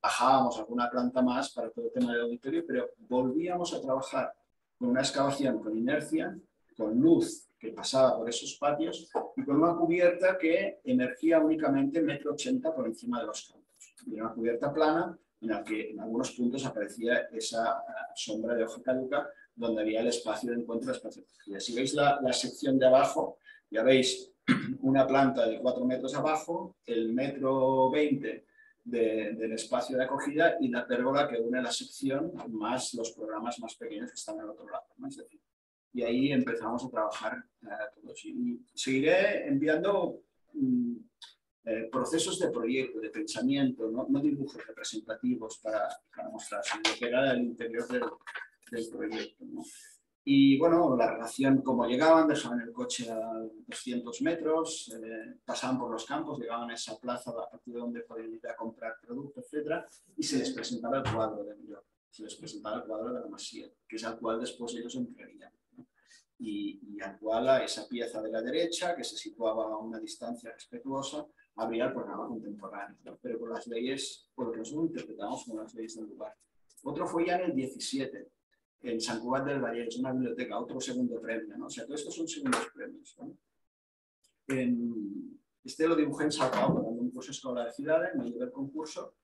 bajábamos alguna planta más para todo el tema del auditorio, pero volvíamos a trabajar con una excavación con inercia, con luz que pasaba por esos patios y con una cubierta que emergía únicamente metro ochenta por encima de los campos. Y una cubierta plana en la que en algunos puntos aparecía esa sombra de hoja caduca donde había el espacio de encuentro de espacio de Si veis la, la sección de abajo, ya veis una planta de 4 metros abajo, el metro 20 del espacio de acogida y la pérgola que une la sección más los programas más pequeños que están al otro lado. y ahí empezamos a trabajar eh, todos. Y seguiré enviando mm, eh, procesos de proyecto, de pensamiento, no, no dibujos representativos para, para, mostrar, sino que era el interior del, del proyecto. ¿no? Y bueno, la relación, como llegaban, dejaban el coche a 200 metros, eh, pasaban por los campos, llegaban a esa plaza a partir de donde podían ir a comprar productos, etc. Y se les presentaba el cuadro de Millón, se les presentaba el cuadro de la Masía, que es al cual después ellos entrarían. Y, y al cual a esa pieza de la derecha, que se situaba a una distancia respetuosa, habría el programa contemporáneo, ¿no? pero con las leyes, por lo que nosotros interpretamos como las leyes del lugar. Otro fue ya en el 17, en San Cugat del Valle, es una biblioteca, otro segundo premio, ¿no? O sea, todos estos son segundos premios, ¿no? En, este lo dibujé en Sao dando un curso escolar de ciudades, me llevé el concurso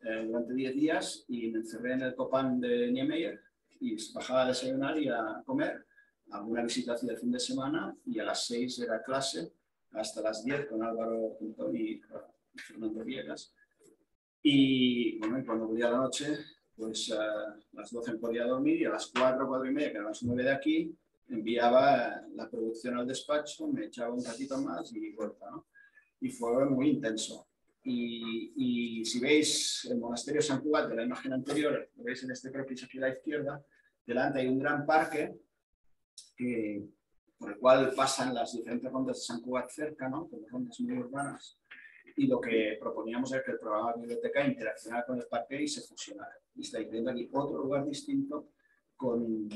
eh, durante 10 días y me encerré en el Copán de Niemeyer y bajaba a desayunar y a comer, alguna visita hacia el fin de semana y a las 6 era clase hasta las 10 con Álvaro Pintón y Fernando Viegas. Y bueno, y cuando volví a la noche pues a las 12 podía dormir y a las 4, 4 y media, que eran las 9 de aquí, enviaba la producción al despacho, me echaba un ratito más y vuelta, ¿no? Y fue muy intenso. Y, y, si veis el monasterio San Cugat de la imagen anterior, lo veis en este croquis aquí a la izquierda, delante hay un gran parque que, por el cual pasan las diferentes rondas de San Cugat cerca, ¿no? como rondas muy urbanas, y lo que proponíamos era que el programa de biblioteca interaccionara con el parque y se fusionara. Y estáis viendo aquí otro lugar distinto con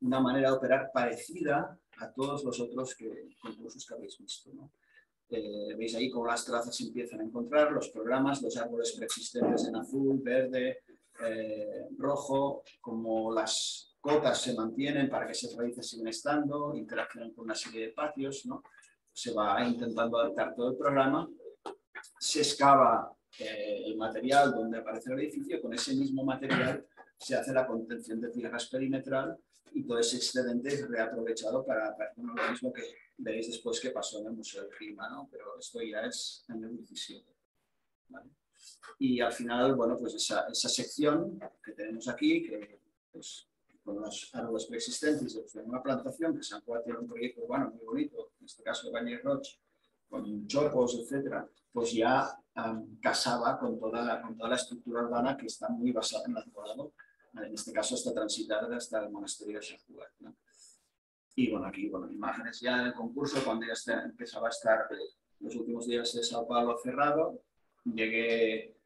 una manera de operar parecida a todos los otros que, concursos que habéis visto. ¿no? Eh, veis ahí cómo las trazas empiezan a encontrar, los programas, los árboles preexistentes en azul, verde, eh, rojo, como las cotas se mantienen para que esas raíces sigan estando, interaccionan con una serie de patios, ¿no? se va intentando adaptar todo el programa, se excava eh, el material donde aparece el edificio, con ese mismo material se hace la contención de tierras perimetral y todo ese excedente es reaprovechado para, para lo mismo que veréis después que pasó en el Museo del Clima, ¿no? pero esto ya es en el 17. Y al final, bueno, pues esa, esa sección que tenemos aquí, que pues, con los árboles preexistentes de una plantación, que San Juan tiene un proyecto urbano muy bonito, en este caso de Valle Roche, con chorcos, etcétera, pues ya casaba con toda, la, con toda la estructura urbana que está muy basada en el arbolado, en este caso hasta transitar hasta el monasterio de San Juan. Y bueno, aquí, bueno, imágenes ya del concurso, cuando ya empezaba a estar los últimos días de Sao Paulo cerrado, llegué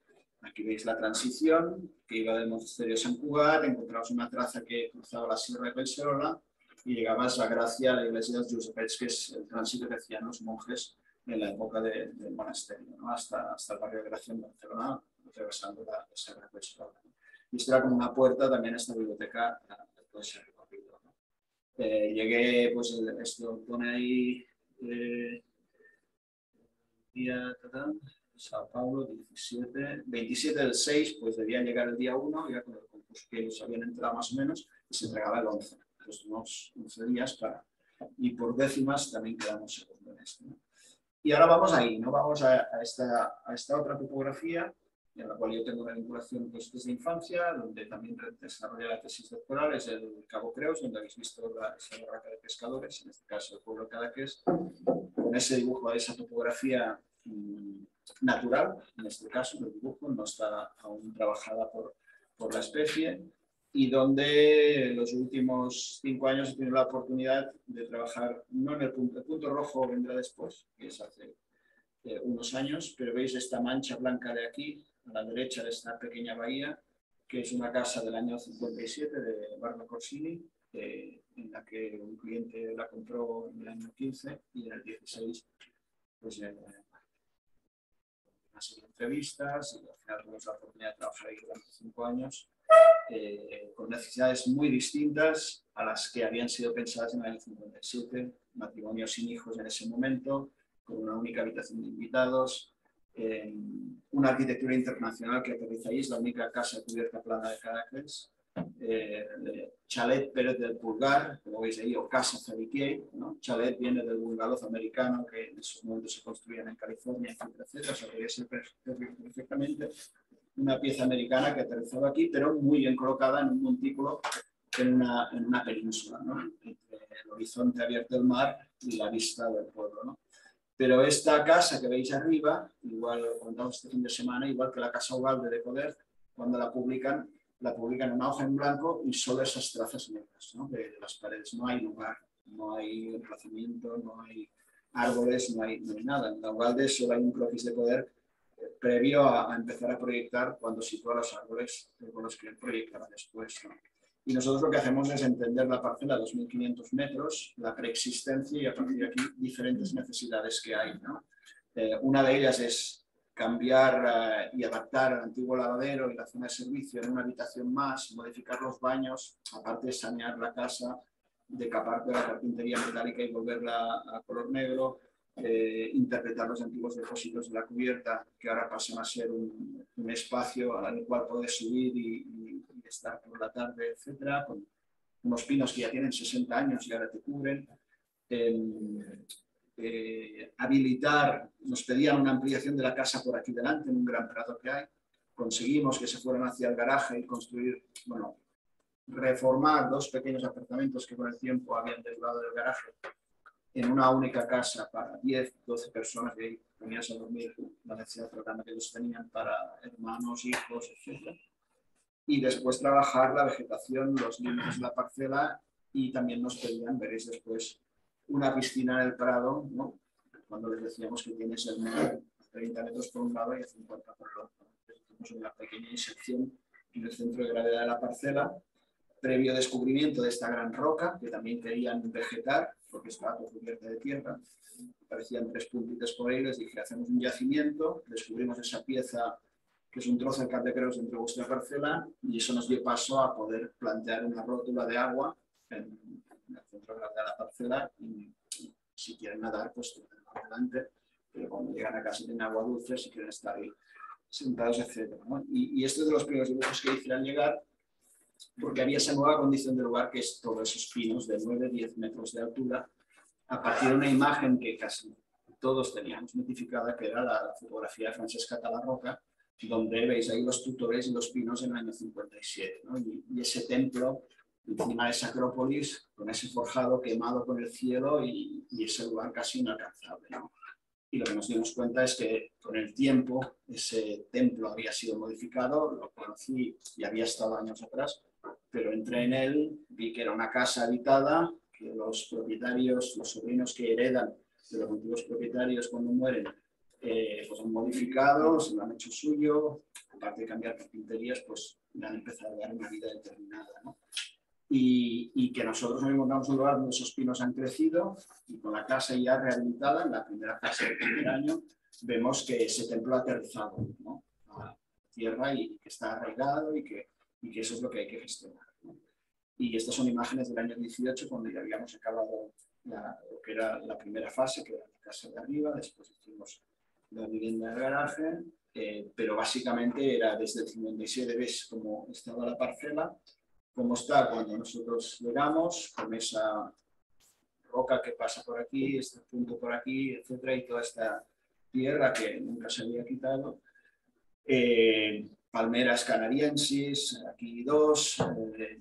Aquí veis la transición que iba del monasterio de San Cugat, encontramos una traza que cruzaba la Sierra de Pelserola y llegabas a Gracia, a la iglesia de los Josepets, que es el tránsito que hacían los monjes en la época del monasterio, ¿no? hasta, hasta el barrio de Gracia en Barcelona, atravesando la, Sierra de Pelserola. Y era como una puerta también a esta biblioteca de ese recorrido. ¿no? Eh, llegué, pues esto pone ahí, eh, día, Sao Paulo, 17, 27 del 6, pues debía llegar el día 1, ya con el concurso que ellos habían entrado más o menos, y se entregaba el 11. Entonces, unos 11 días para... Y por décimas también quedamos segundo en esto. Y ahora vamos ahí, ¿no? Vamos a, esta, a otra topografía, en la cual yo tengo una vinculación pues, desde infancia, donde también desarrollé la tesis doctoral, es el Cabo Creus, donde habéis visto la, esa barraca de pescadores, en este caso el pueblo Cadaqués, con ese dibujo, esa topografía mm, natural, en este caso el dibujo, no está aún trabajada por, por la especie y donde en los últimos cinco años he tenido la oportunidad de trabajar, no en el punto, el punto rojo vendrá después, que es hace eh, unos años, pero veis esta mancha blanca de aquí, a la derecha de esta pequeña bahía, que es una casa del año 57 de Barba Corsini, eh, en la que un cliente la compró en el año 15 y en el 16 pues, eh, una serie de entrevistas y al final tuvimos la oportunidad de trabajar ahí durante cinco años eh, con necesidades muy distintas a las que habían sido pensadas en el año 57, matrimonio sin hijos en ese momento, con una única habitación de invitados, una arquitectura internacional que aterriza ahí, es la única casa cubierta plana de Caracas, eh, Chalet Pérez del Pulgar, como veis ahí, o Casa Zariquier, ¿no? Chalet viene del bungalow americano que en esos momentos se construían en California, etcétera, etcétera, o sea, podría ser perfectamente una pieza americana que aterrizaba aquí, pero muy bien colocada en un montículo en una, en una península, ¿no? entre el horizonte abierto del mar y la vista del pueblo. ¿no? Pero esta casa que veis arriba, igual contamos este fin de semana, igual que la Casa Ugalde de Poder, cuando la publican, la publican en una hoja en blanco y solo esas trazas negras ¿no? de, las paredes. No hay lugar, no hay emplazamiento, no hay árboles, no hay, no hay nada. En la Ugalde solo hay un croquis de poder eh, previo a, empezar a proyectar cuando sitúa los árboles con los que proyectará después. Y nosotros lo que hacemos es entender la parcela de 2.500 metros, la preexistencia y a partir de aquí diferentes necesidades que hay. ¿no? Eh, una de ellas es cambiar eh, y adaptar el antiguo lavadero y la zona de servicio en una habitación más, modificar los baños, aparte de sanear la casa, decapar toda la carpintería metálica y volverla a color negro, eh, interpretar los antiguos depósitos de la cubierta, que ahora pasan a ser un, espacio al cual puedes subir y, estar por la tarde, etcétera, con unos pinos que ya tienen 60 años y ahora te cubren. Eh, habilitar, nos pedían una ampliación de la casa por aquí delante, en un gran prado que hay. Conseguimos que se fueran hacia el garaje y construir, bueno, reformar dos pequeños apartamentos que con el tiempo habían derivado del garaje en una única casa para 10, 12 personas que venías a dormir, la necesidad programa que ellos tenían para hermanos, hijos, etc. Y después trabajar la vegetación, los límites de la parcela y también nos pedían, veréis después, una piscina en el Prado, ¿no? cuando les decíamos que tienes el mar 30 metros por un lado y 50 por el otro. Tenemos una pequeña insección en el centro de gravedad de la parcela, previo descubrimiento de esta gran roca, que también querían vegetar, porque estaba cubierta de tierra, parecían tres puntitos por ahí, les dije, hacemos un yacimiento, descubrimos esa pieza que es un trozo de Creus dentro de vuestra parcela, y eso nos dio paso a poder plantear una rótula de agua en, el centro de la parcela y, si quieren nadar, pues adelante, pero cuando llegan a casa tienen agua dulce, si quieren estar ahí sentados, etc. Y, y, esto es de los primeros dibujos que hice al llegar, porque había esa nueva condición del lugar que es todos esos pinos de 9-10 metros de altura, a partir de una imagen que casi todos teníamos notificada, que era la, fotografía de Francesca Talarroca, donde veis ahí los tutores y los pinos en el año 57. Y, ese templo encima de esa acrópolis, con ese forjado quemado con el cielo y, ese lugar casi inalcanzable. Y lo que nos dimos cuenta es que con el tiempo ese templo había sido modificado, lo conocí y había estado años atrás, pero entré en él, vi que era una casa habitada, que los propietarios, los sobrinos que heredan de los antiguos propietarios cuando mueren, eh, pues han modificado, se lo han hecho suyo, aparte de cambiar carpinterías, pues le han empezado a dar una vida determinada. ¿no? Y, y, que nosotros nos encontramos un lugar donde esos pinos han crecido y con la casa ya rehabilitada, en la primera fase del primer año, vemos que ese templo ha aterrizado ¿no? a la tierra y que está arraigado y que, y que eso es lo que hay que gestionar. ¿no? Y estas son imágenes del año 18, cuando ya habíamos acabado la, lo que era la primera fase, que era la casa de arriba, después hicimos la vivienda del garaje, eh, pero básicamente era desde el 57, ves cómo estaba la parcela, cómo está cuando nosotros llegamos, con esa roca que pasa por aquí, este punto por aquí, etcétera, y toda esta tierra que nunca se había quitado. Eh, palmeras canariensis, aquí dos, eh,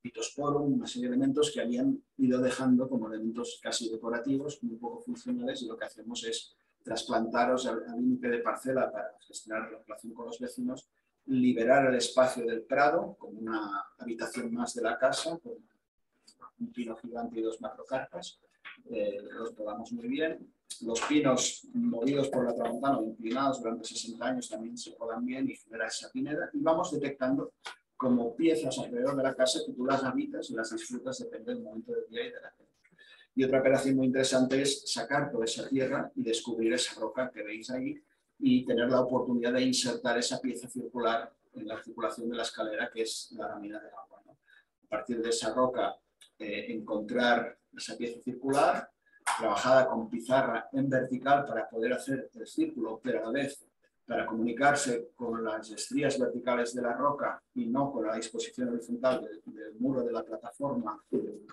Pitosporum, una serie de elementos que habían ido dejando como elementos casi decorativos, muy poco funcionales, y lo que hacemos es trasplantaros al límite de parcela para gestionar la relación con los vecinos, liberar el espacio del prado como una habitación más de la casa, con un pino gigante y dos macrocarpas, eh, los podamos muy bien. Los pinos movidos por la tramontana o inclinados durante 60 años también se podan bien y genera esa pineda. Y vamos detectando como piezas alrededor de la casa que tú las habitas y las disfrutas depende del momento del día y de la gente. Y otra operación muy interesante es sacar toda esa tierra y descubrir esa roca que veis ahí y tener la oportunidad de insertar esa pieza circular en la circulación de la escalera que es la lámina de agua. A partir de esa roca eh, encontrar esa pieza circular trabajada con pizarra en vertical para poder hacer el círculo, pero a la vez para comunicarse con las estrías verticales de la roca y no con la disposición horizontal del, muro de la plataforma y del,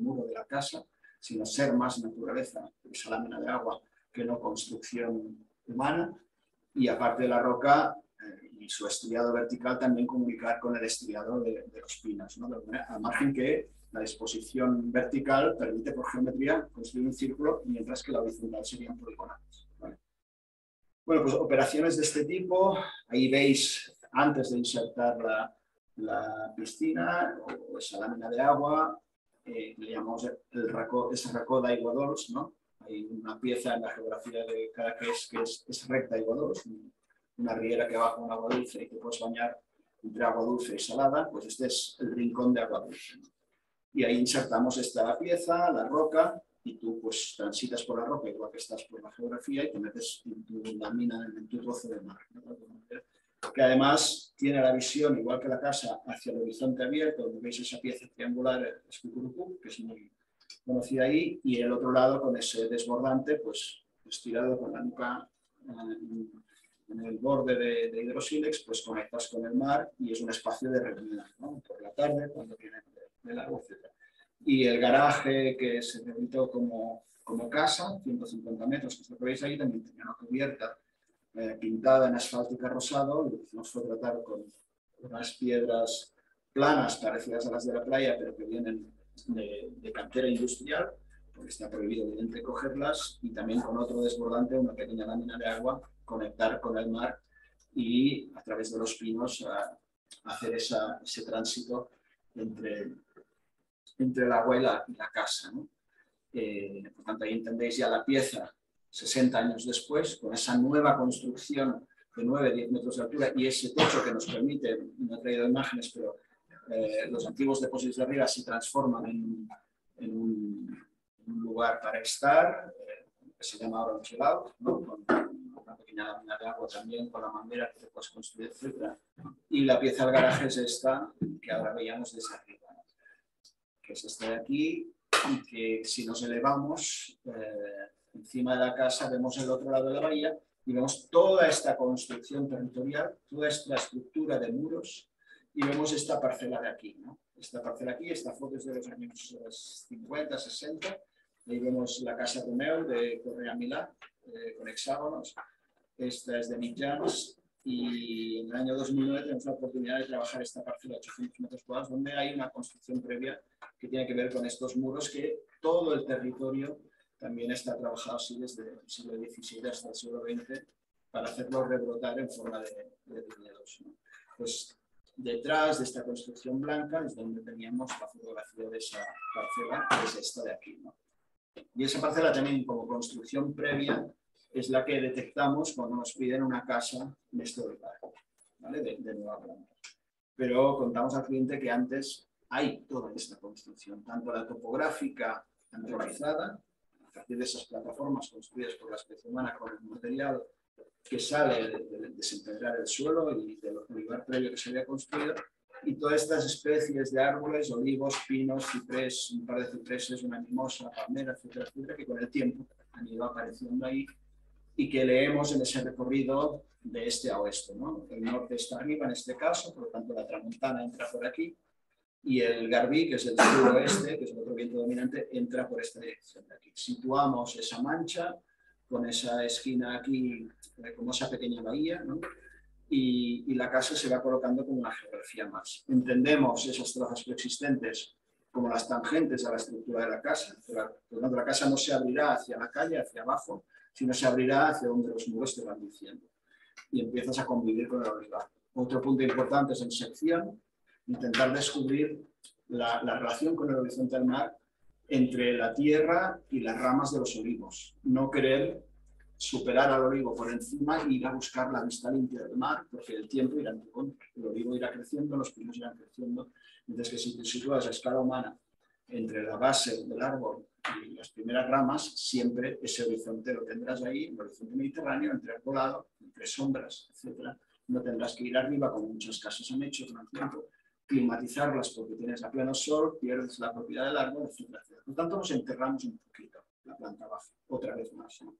muro de la casa, sino ser más naturaleza, esa lámina de agua, que no construcción humana. Y aparte de la roca eh, y su estriado vertical, también comunicar con el estriado de, los pinos, ¿no? al margen que la disposición vertical permite por geometría construir un círculo, mientras que la horizontal serían poligonales. Bueno, pues operaciones de este tipo, ahí veis antes de insertar la, piscina o esa lámina de agua, eh, le llamamos el raco, ese racó de aiguadols, ¿no? Hay una pieza en la geografía de Caracas que es, es recta aiguadols, una riera que baja un agua dulce y que puedes bañar entre agua dulce y salada, pues este es el rincón de agua dulce. Y ahí insertamos esta pieza, la roca, y tú pues transitas por la roca igual que estás por la geografía y te metes en tu lámina, en tu trozo de mar. Que además tiene la visión, igual que la casa, hacia el horizonte abierto, donde veis esa pieza triangular, que es muy conocida ahí, y el otro lado con ese desbordante, pues estirado con la nuca en, el borde de, de hidrosílex, pues conectas con el mar y es un espacio de reunión, ¿no? por la tarde, cuando vienen del agua, etc y el garaje que se rehabilitó como, como casa, 150 metros, que es lo veis ahí, también tenía una cubierta eh, pintada en asfalto y carrosado, lo que hicimos fue tratar con unas piedras planas parecidas a las de la playa, pero que vienen de, de cantera industrial, porque está prohibido evidentemente cogerlas, y también con otro desbordante, una pequeña lámina de agua, conectar con el mar y a través de los pinos a, hacer esa, ese tránsito entre entre la abuela y la casa. ¿no? Eh, por tanto, ahí entendéis ya la pieza 60 años después, con esa nueva construcción de 9-10 metros de altura y ese techo que nos permite, no he traído imágenes, pero eh, los antiguos depósitos de arriba se transforman en, en, un, lugar para estar, eh, que se llama ahora un chill ¿no? con una pequeña lámina de agua también, con la manguera que te puedes construir, etc. Y la pieza del garaje es esta, que ahora veíamos desde arriba que es este de aquí, y que si nos elevamos, eh, encima de la casa vemos el otro lado de la bahía y vemos toda esta construcción territorial, toda esta estructura de muros y vemos esta parcela de aquí. ¿no? Esta parcela aquí, esta foto es de los años 50, 60. Ahí vemos la casa Romeo de Correa Milá, eh, con hexágonos. Esta es de Nick James y en el año 2009 tenemos la oportunidad de trabajar esta parcela de 800 metros cuadrados donde hay una construcción previa que tiene que ver con estos muros que todo el territorio también está trabajado así desde el siglo XVII hasta el siglo XX para hacerlo rebrotar en forma de, de viñedos. Pues detrás de esta construcción blanca es donde teníamos la fotografía de esa parcela, que es esta de aquí. ¿no? Y esa parcela también como construcción previa es la que detectamos cuando nos piden una casa de este lugar, ¿vale? de, de Nueva Planta. Pero contamos al cliente que antes hay toda esta construcción, tanto la topográfica antonizada, a partir de esas plataformas construidas por la especie humana con el material que sale de, de desempedrar el suelo y del lugar previo que se había construido, y todas estas especies de árboles, olivos, pinos, ciprés, un par de cipreses, una mimosa, palmera, etcétera, etcétera, que con el tiempo han ido apareciendo ahí y que leemos en ese recorrido de este a oeste. ¿no? El norte está arriba en este caso, por lo tanto la tramontana entra por aquí y el Garbí, que es el suroeste, que es el otro viento dominante, entra por esta dirección de aquí. Situamos esa mancha con esa esquina aquí, eh, como esa pequeña bahía, y, la casa se va colocando como una geografía más. Entendemos esas trazas preexistentes como las tangentes a la estructura de la casa. Por la casa no se abrirá hacia la calle, hacia abajo, sino se abrirá hacia donde los muros te van diciendo. Y empiezas a convivir con el olivar. Otro punto importante es en sección, intentar descubrir la, la, relación con el horizonte del mar entre la tierra y las ramas de los olivos. No querer superar al olivo por encima e ir a buscar la vista limpia del mar, porque el tiempo irá en tu contra. El olivo irá creciendo, los pinos irán creciendo, mientras que si te sitúas a escala humana entre la base del árbol y las primeras ramas, siempre ese horizonte lo tendrás ahí, el horizonte mediterráneo, entre arbolado, entre sombras, etc. No tendrás que ir arriba, como muchas casas han hecho el tiempo, climatizarlas porque tienes a pleno sol, pierdes la propiedad del árbol, etc. Por tanto, nos enterramos un poquito la planta baja, otra vez más. ¿no?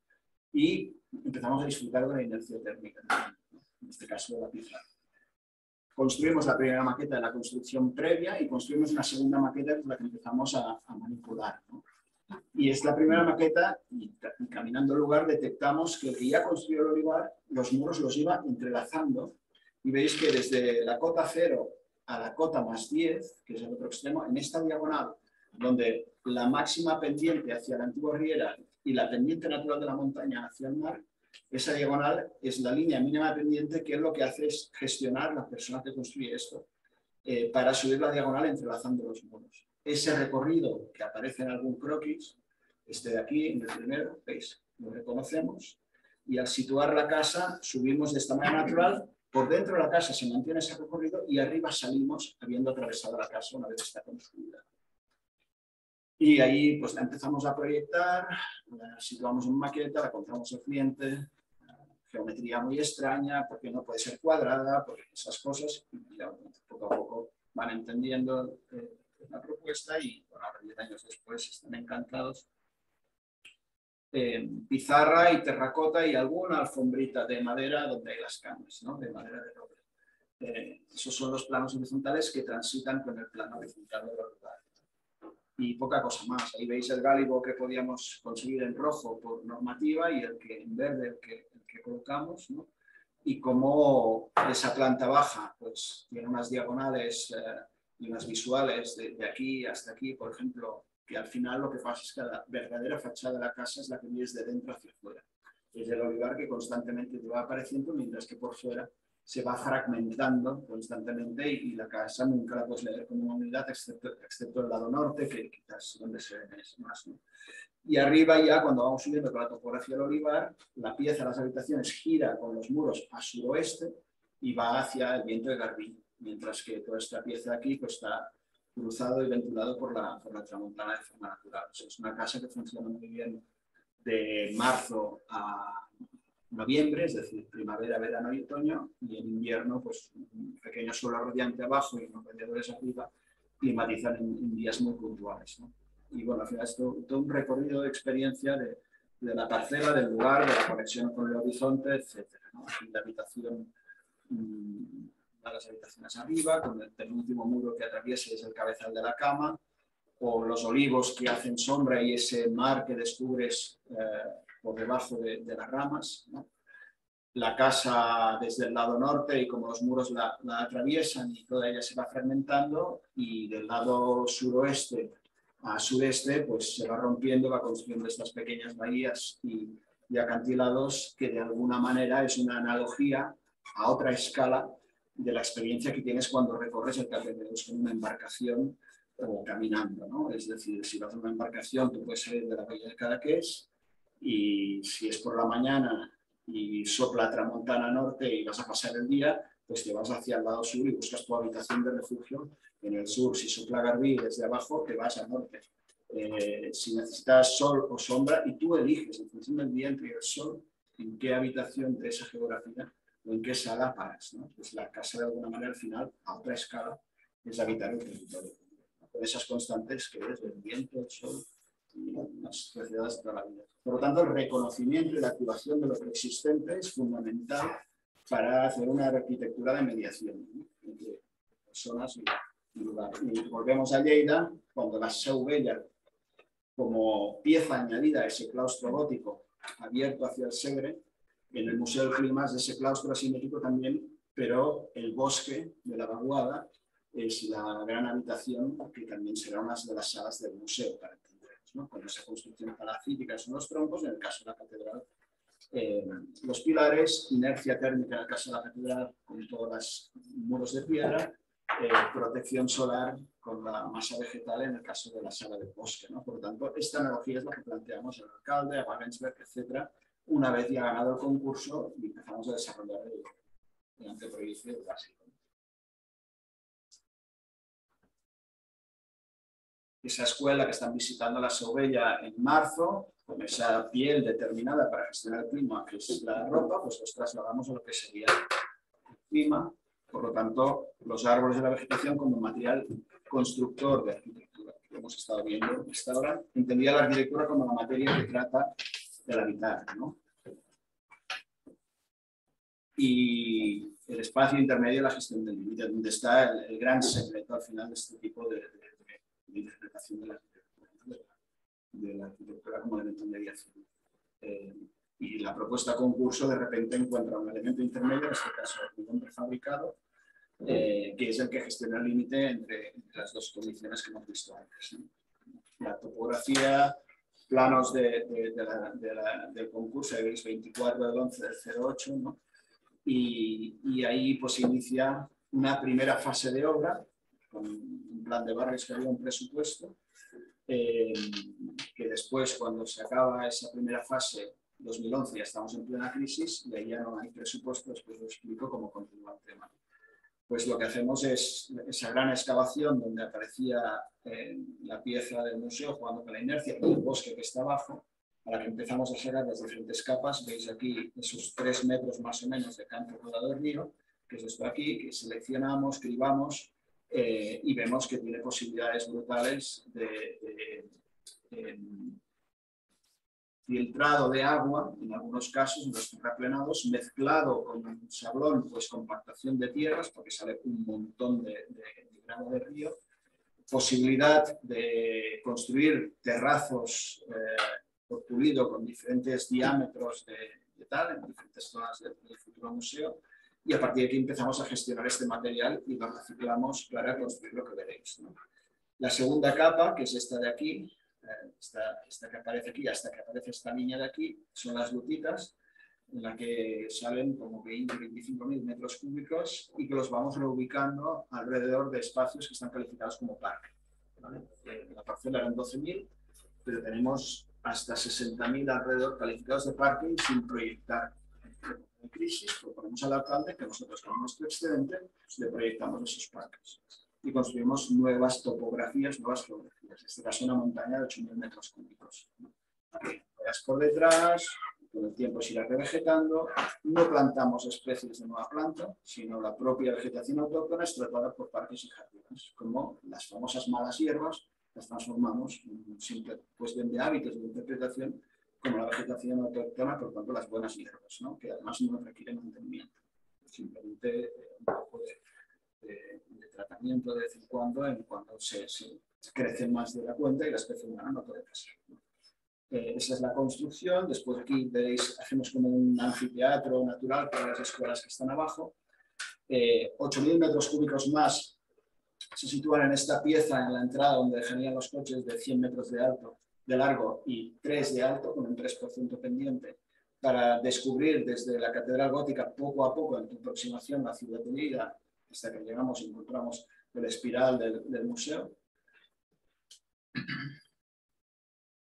Y empezamos a disfrutar de la inercia térmica, ¿no? en este caso de la pizarra. Construimos la primera maqueta de la construcción previa y construimos una segunda maqueta con la que empezamos a, a manipular. ¿no? Y es la primera maqueta, y, y, caminando al lugar detectamos que el que ya construyó el olivar, los muros los iba entrelazando, y veis que desde la cota 0 a la cota más 10, que es el otro extremo, en esta diagonal, donde la máxima pendiente hacia la antigua riera y la pendiente natural de la montaña hacia el mar, esa diagonal es la línea mínima pendiente que es lo que hace es gestionar la persona que construye esto eh, para subir la diagonal entrelazando los muros. Ese recorrido que aparece en algún croquis, este de aquí, en el primero, veis, lo reconocemos y al situar la casa subimos de esta manera natural por dentro de la casa se mantiene ese recorrido y arriba salimos habiendo atravesado la casa una vez está construida. Y ahí pues la empezamos a proyectar, la situamos en maqueta, la contamos al cliente, geometría muy extraña, porque no puede ser cuadrada, porque esas cosas, y ya, poco a poco van entendiendo eh, la propuesta y bueno, ahora 10 años después están encantados eh, pizarra y terracota y alguna alfombrita de madera donde hay las camas, ¿no? de madera de roble. Eh, esos son los planos horizontales que transitan con el plano horizontal de los. Y poca cosa más. Ahí veis el gálibo que podíamos conseguir en rojo por normativa y el que en verde, el que, que colocamos. ¿no? Y como esa planta baja pues, tiene unas diagonales eh, y unas visuales de aquí hasta aquí, por ejemplo, que al final lo que pasa es que la verdadera fachada de la casa es la que ves de dentro hacia afuera. Es el olivar que constantemente te va apareciendo, mientras que por fuera se va fragmentando constantemente y, la casa nunca la puedes leer como una unidad, excepto, excepto el lado norte, que quizás donde se ve más. Y arriba ya, cuando vamos subiendo con la topografía del olivar, la pieza de las habitaciones gira con los muros a suroeste y va hacia el viento de Garbí, mientras que toda esta pieza aquí pues, está cruzado y ventilado por la, por la tramontana de forma natural. O sea, es una casa que funciona muy bien de marzo a noviembre, es decir, primavera, verano y otoño, y en invierno, pues un pequeño suelo radiante abajo y unos radiadores arriba, climatizan en, en días muy puntuales. ¿no? Y bueno, al final es todo, todo, un recorrido de experiencia de, de la parcela, del lugar, de la conexión con el horizonte, etc. La habitación, mm, las habitaciones arriba, con el penúltimo muro que atraviesa es el cabezal de la cama, o los olivos que hacen sombra y ese mar que descubres eh, por debajo de, las ramas. La casa desde el lado norte y como los muros la, atraviesan y toda ella se va fragmentando y del lado suroeste a sureste pues se va rompiendo, va construyendo estas pequeñas bahías y, acantilados que de alguna manera es una analogía a otra escala de la experiencia que tienes cuando recorres el Carreteros con una embarcación o caminando. ¿no? Es decir, si vas en una embarcación, tú puedes salir de la bahía de Cadaqués y si es por la mañana y sopla tramontana norte y vas a pasar el día, pues te vas hacia el lado sur y buscas tu habitación de refugio en el sur. Si sopla Garbí desde abajo, te vas al norte. Eh, si necesitas sol o sombra, y tú eliges en función del día entre el sol, en qué habitación de esa geografía en qué sala paras. ¿no? Pues la casa de alguna manera al final, a otra escala, es habitar el territorio. Esas constantes que es el viento, el sol, las sociedades de toda la vida. Por lo tanto, el reconocimiento y la activación de lo preexistente es fundamental para hacer una arquitectura de mediación entre personas y, lugares. Y volvemos a Lleida, cuando la Seu Bella, como pieza añadida a ese claustro gótico abierto hacia el Segre, en el Museo del Clima de ese claustro asimétrico también, pero el bosque de la vaguada es la gran habitación que también será una de las salas del museo para con esa construcción parafítica son los troncos, en el caso de la catedral eh, los pilares, inercia térmica en el caso de la catedral con todos los muros de piedra, eh, protección solar con la masa vegetal en el caso de la sala de bosque. ¿no? Por lo tanto, esta analogía es la que planteamos el alcalde, a Wagensberg, etc., una vez ya ganado el concurso empezamos a desarrollar el, el anteproyecto básico. esa escuela que están visitando la Sobella en marzo, con esa piel determinada para gestionar el clima, que es la ropa, pues los trasladamos a lo que sería el clima. Por lo tanto, los árboles de la vegetación como material constructor de arquitectura, que hemos estado viendo hasta ahora, entendía la arquitectura como la materia que trata del habitar. ¿no? Y el espacio intermedio, la gestión del límite, donde está el, gran secreto al final de este tipo de de interpretación de la de la, arquitectura como elemento de mediación. Eh, y la propuesta concurso de repente encuentra un elemento intermedio, en este caso un prefabricado, eh, que es el que gestiona el límite entre, las dos condiciones que hemos visto antes. La topografía, planos de, del concurso, veis 24 del 11 del 08, ¿no? y, ahí pues inicia una primera fase de obra con plan de barrios que había un presupuesto, eh, que después cuando se acaba esa primera fase, 2011, ya estamos en plena crisis y ahí ya no hay presupuesto, después lo explico cómo continúa el tema. Pues lo que hacemos es esa gran excavación donde aparecía eh, la pieza del museo jugando con la inercia y el bosque que está abajo, a la que empezamos a sacar las diferentes capas. Veis aquí esos tres metros más o menos de campo rodador río, que es esto aquí, que seleccionamos, cribamos eh, y vemos que tiene posibilidades brutales de, filtrado de agua, en algunos casos, en los terraplenados, mezclado con un sablón, pues compactación de tierras, porque sale un montón de, grano de río, posibilidad de construir terrazos eh, pulido con diferentes diámetros de, tal, en diferentes zonas del futuro museo, y a partir de aquí empezamos a gestionar este material y lo reciclamos para construir lo que veréis. La segunda capa, que es esta de aquí, eh, esta, que aparece aquí, hasta que aparece esta niña de aquí, son las lutitas, en la que salen como 20-25 mil metros cúbicos y que los vamos reubicando alrededor de espacios que están calificados como parque. Eh, la parcela eran 12.000, pero tenemos hasta 60.000 alrededor calificados de parking sin proyectar en crisis, proponemos al alcalde que nosotros con nuestro excedente le proyectamos esos parques y construimos nuevas topografías, nuevas geografías. En este caso una montaña de 8.000 metros cúbicos. Veas por detrás, todo el tiempo se irá revegetando, no plantamos especies de nueva planta, sino la propia vegetación autóctona explotada por parques y jardines, como las famosas malas hierbas, las transformamos en simple cuestión de hábitos de interpretación como la vegetación autóctona, por tanto las buenas hierbas, ¿no? que además no requieren mantenimiento. Simplemente eh, un poco de, tratamiento de vez en cuando, en cuando se, crecen más de la cuenta y la especie humana no puede crecer. Eh, esa es la construcción. Después aquí veréis, hacemos como un anfiteatro natural para las escuelas que están abajo. 8.000 metros cúbicos más se sitúan en esta pieza en la entrada donde dejarían los coches de 100 metros de alto, de largo y 3 de alto, con un 3% pendiente, para descubrir desde la Catedral Gótica poco a poco en tu aproximación la ciudad de Lleida, hasta que llegamos y encontramos el espiral del, museo.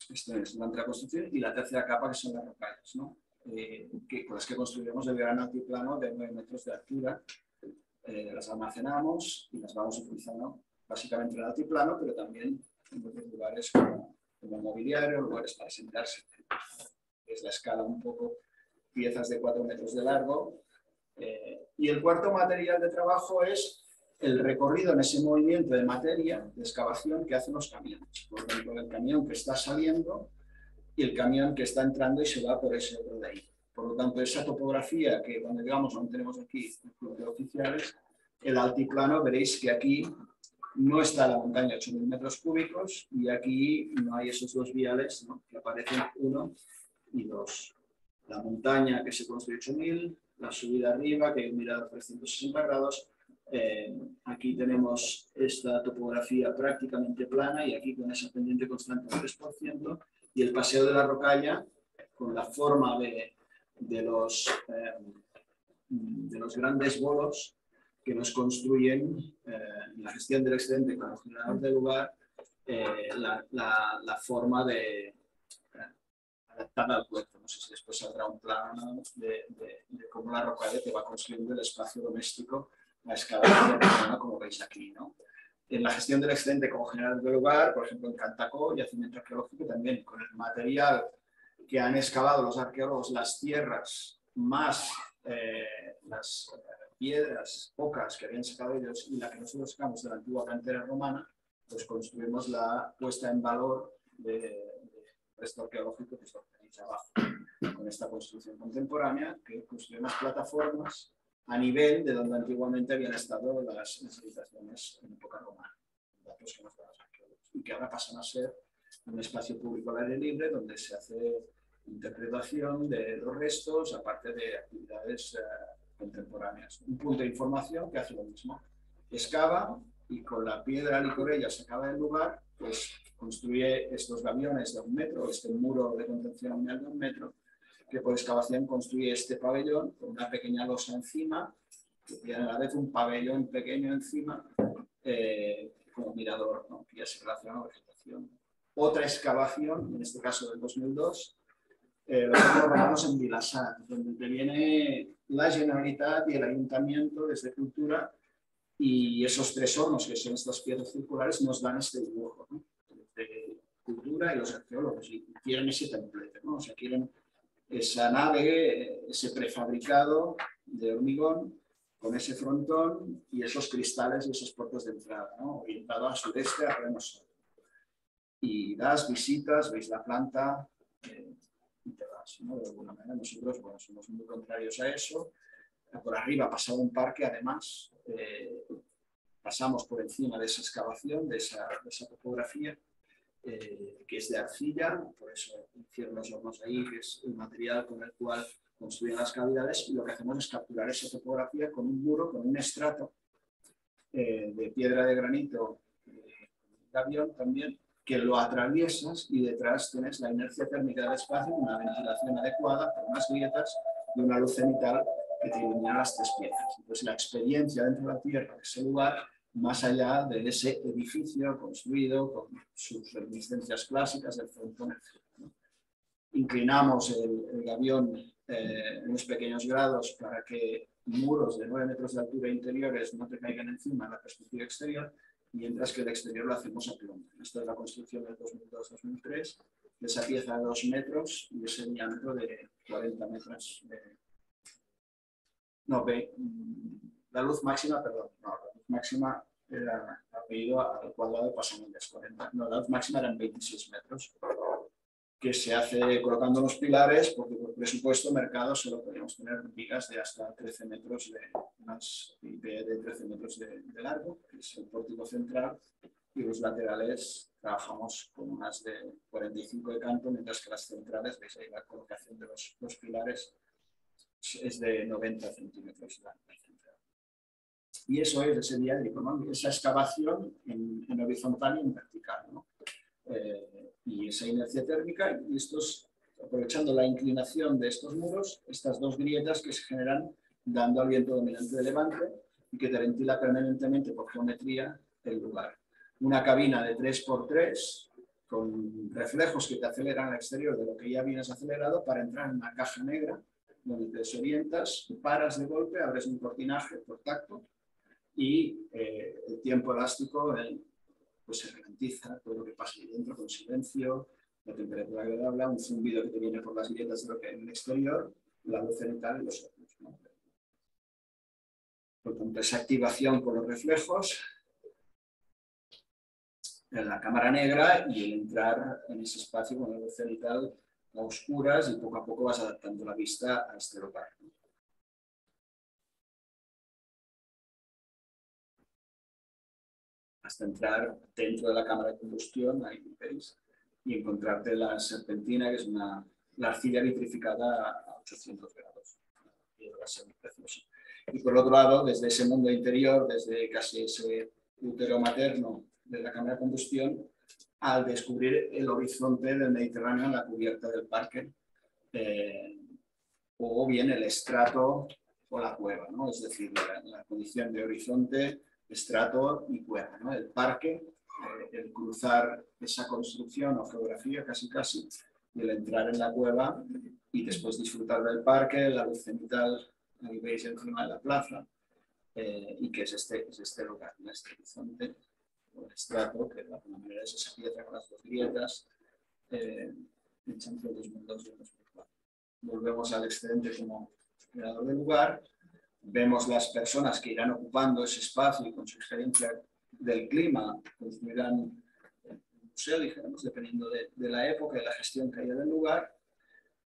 Esta es la construcción y la tercera capa que son las rocallas, ¿no? Eh, que, con las que construiremos el gran altiplano de 9 metros de altura eh, las almacenamos y las vamos utilizando básicamente en el altiplano, pero también en otros lugares como, como mobiliario, lugares para sentarse. Es la escala un poco, piezas de 4 metros de largo. Eh, y el cuarto material de trabajo es el recorrido en ese movimiento de materia, de excavación que hacen los camiones. Por ejemplo, el camión que está saliendo y el camión que está entrando y se va por ese otro de ahí. Por lo tanto, esa topografía que cuando llegamos aún tenemos aquí de oficiales, el altiplano, veréis que aquí no está la montaña 8.000 metros cúbicos y aquí no hay esos dos viales que aparecen uno y dos. La montaña que se construye 8.000, la subida arriba que hay un mirador 360 grados. Eh, aquí tenemos esta topografía prácticamente plana y aquí con esa pendiente constante del 3% y el paseo de la rocalla con la forma de, de los, eh, de los grandes bolos que nos construyen eh, la gestión del excedente como generador de lugar eh, la, la, forma de adaptada al puerto. No sé si después saldrá un plano de, de, cómo la rocalla te va construyendo el espacio doméstico a escala como veis aquí. ¿no? En la gestión del excedente como generador de lugar, por ejemplo en Cantacó, yacimiento arqueológico, también con el material que han excavado los arqueólogos las tierras más eh, las eh, piedras pocas que habían sacado ellos y la que nosotros sacamos de la antigua cantera romana, pues construimos la puesta en valor de, de resto arqueológico que es lo que tenéis abajo. Con esta construcción contemporánea, que construimos plataformas a nivel de donde antiguamente habían estado las civilizaciones en época romana, datos que nos y que ahora pasan a ser un espacio público al aire libre donde se hace interpretación de los restos, aparte de actividades eh, contemporáneas. Un punto de información que hace lo mismo. Excava y con la piedra licorella sacada del lugar, pues construye estos gaviones de un metro, este muro de contención de un metro, que por excavación construye este pabellón con una pequeña losa encima, que tiene a la vez un pabellón pequeño encima, eh, como mirador, ¿no? que ya se relaciona la vegetación. Otra excavación, en este caso del 2002, eh, lo en Vilasat, donde viene la Generalitat y el Ayuntamiento desde Cultura y esos tres hornos, que son estas piedras circulares, nos dan este dibujo de Cultura y los arqueólogos y quieren ese templete, ¿no? o sea, quieren esa nave, ese prefabricado de hormigón con ese frontón y esos cristales y esos puertos de entrada, ¿no? orientado al sudeste, a Reynosa. Y das visitas, veis la planta, eh, de alguna manera, nosotros bueno, somos muy contrarios a eso. Por arriba ha pasado un parque, además, eh, pasamos por encima de esa excavación, de esa, de esa topografía, eh, que es de arcilla, por eso hicieron los hornos ahí, que es el material con el cual construyen las cavidades, y lo que hacemos es capturar esa topografía con un muro, con un estrato eh, de piedra de granito, de avión también, que lo atraviesas y detrás tienes la inercia térmica del espacio, una ventilación adecuada, por unas grietas y una luz cenital que te ilumina las tres piezas. Entonces la experiencia dentro de la Tierra, de ese lugar, más allá de ese edificio construido con sus reminiscencias clásicas del frontón. Inclinamos el, el gavión eh, en unos pequeños grados para que muros de 9 metros de altura interiores no te caigan encima en la perspectiva exterior mientras que el exterior lo hacemos a plomo. Esta es la construcción del 2002-2003, de esa pieza de 2 metros y ese diámetro de 40 metros. No, ve, la luz máxima, perdón, no, máxima era apellido al cuadrado de pasamillas, 40, no, la luz máxima eran 26 metros que se hace colocando los pilares, porque por presupuesto mercado solo podríamos tener vigas de hasta 13 metros de, más, de 13 metros de, largo, que es el pórtico central, y los laterales trabajamos con más de 45 de canto, mientras que las centrales, veis ahí la colocación de los, los pilares, es de 90 centímetros de largo. Y eso es ese diálogo, ¿no? esa excavación en, en, horizontal y en vertical. ¿no? Eh, y esa inercia térmica, y estos, aprovechando la inclinación de estos muros, estas dos grietas que se generan dando al viento dominante de levante y que te ventila permanentemente por geometría el lugar. Una cabina de 3x3 con reflejos que te aceleran al exterior de lo que ya vienes acelerado para entrar en una caja negra donde te desorientas, paras de golpe, abres un cortinaje por tacto y eh, el tiempo elástico pues se ralentiza, todo lo que pasa ahí dentro con silencio, la temperatura agradable, un zumbido que te viene por las grietas de lo que hay en el exterior, la luz cenital y los ojos. Por tanto, esa activación con los reflejos en la cámara negra y el entrar en ese espacio con la luz cenital a oscuras y poco a poco vas adaptando la vista a este lugar. Hasta entrar dentro de la cámara de combustión, ahí veis, y encontrarte la serpentina, que es una la arcilla vitrificada a 800 grados. Y por otro lado, desde ese mundo interior, desde casi ese útero materno de la cámara de combustión, al descubrir el horizonte del Mediterráneo en la cubierta del parque, eh, o bien el estrato o la cueva, ¿no? es decir, la, la condición de horizonte estrato y cuerda. ¿no? El parque, eh, el cruzar esa construcción o geografía casi casi, y el entrar en la cueva y después disfrutar del parque, la luz central, ahí veis encima de la plaza, eh, y que es este, es este lugar, este horizonte, o el estrato, que de alguna manera es esa piedra con las dos grietas, eh, entre los mundos y Volvemos al excedente como creador del lugar, vemos las personas que irán ocupando ese espacio y con su experiencia del clima construirán un museo, dijéramos, dependiendo de, la época y la gestión que haya del lugar.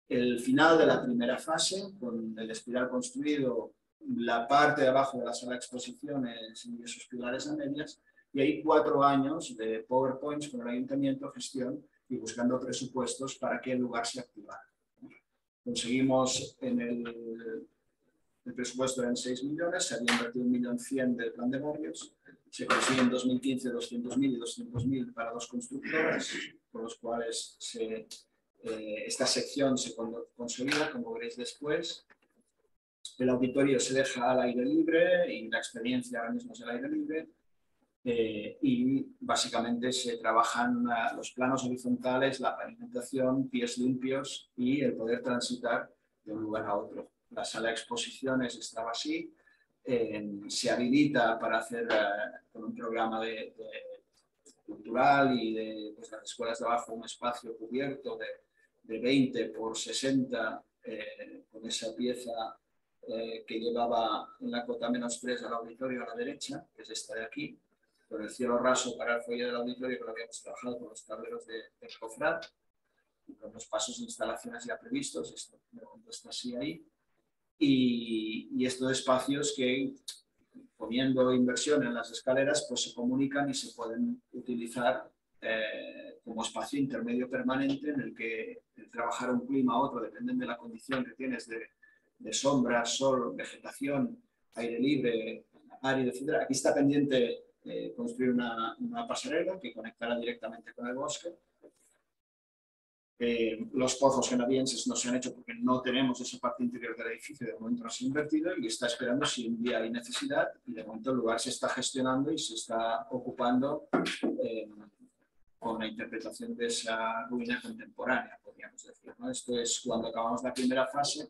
El final de la primera fase, con el espiral construido, la parte de abajo de la sala de exposiciones y esos pilares a medias, y hay cuatro años de PowerPoints con el ayuntamiento, gestión y buscando presupuestos para que el lugar se activara. Conseguimos en el el presupuesto eran 6 millones, se había invertido 1.100.000 del plan de barrios, se consigue en 2015 200.000 y 200.000 para dos constructoras, por los cuales eh, esta sección se consolida, como veréis después. El auditorio se deja al aire libre y la experiencia ahora mismo es al aire libre. Eh, y básicamente se trabajan los planos horizontales, la pavimentación, pies limpios y el poder transitar de un lugar a otro la sala de exposiciones estaba así, se habilita para hacer eh, con un programa de, cultural y de pues, las escuelas de abajo un espacio cubierto de, de 20 por 60 eh, con esa pieza eh, que llevaba en la cota menos 3 al auditorio a la derecha, que es esta de aquí, con el cielo raso para el folle del auditorio que lo habíamos trabajado con los tableros de, de Cofrad, y con los pasos de instalaciones ya previstos, esto está así ahí y, estos espacios que poniendo inversión en las escaleras pues se comunican y se pueden utilizar eh, como espacio intermedio permanente en el que trabajar un clima u otro dependen de la condición que tienes de, de sombra, sol, vegetación, aire libre, árido, etc. Aquí está pendiente eh, construir una, una pasarela que conectará directamente con el bosque eh, los pozos canadienses no se han hecho porque no tenemos esa parte interior del edificio, de momento no se ha invertido y está esperando si un día hay necesidad y de momento el lugar se está gestionando y se está ocupando eh, con la interpretación de esa ruina contemporánea, podríamos decir. Esto es cuando acabamos la primera fase,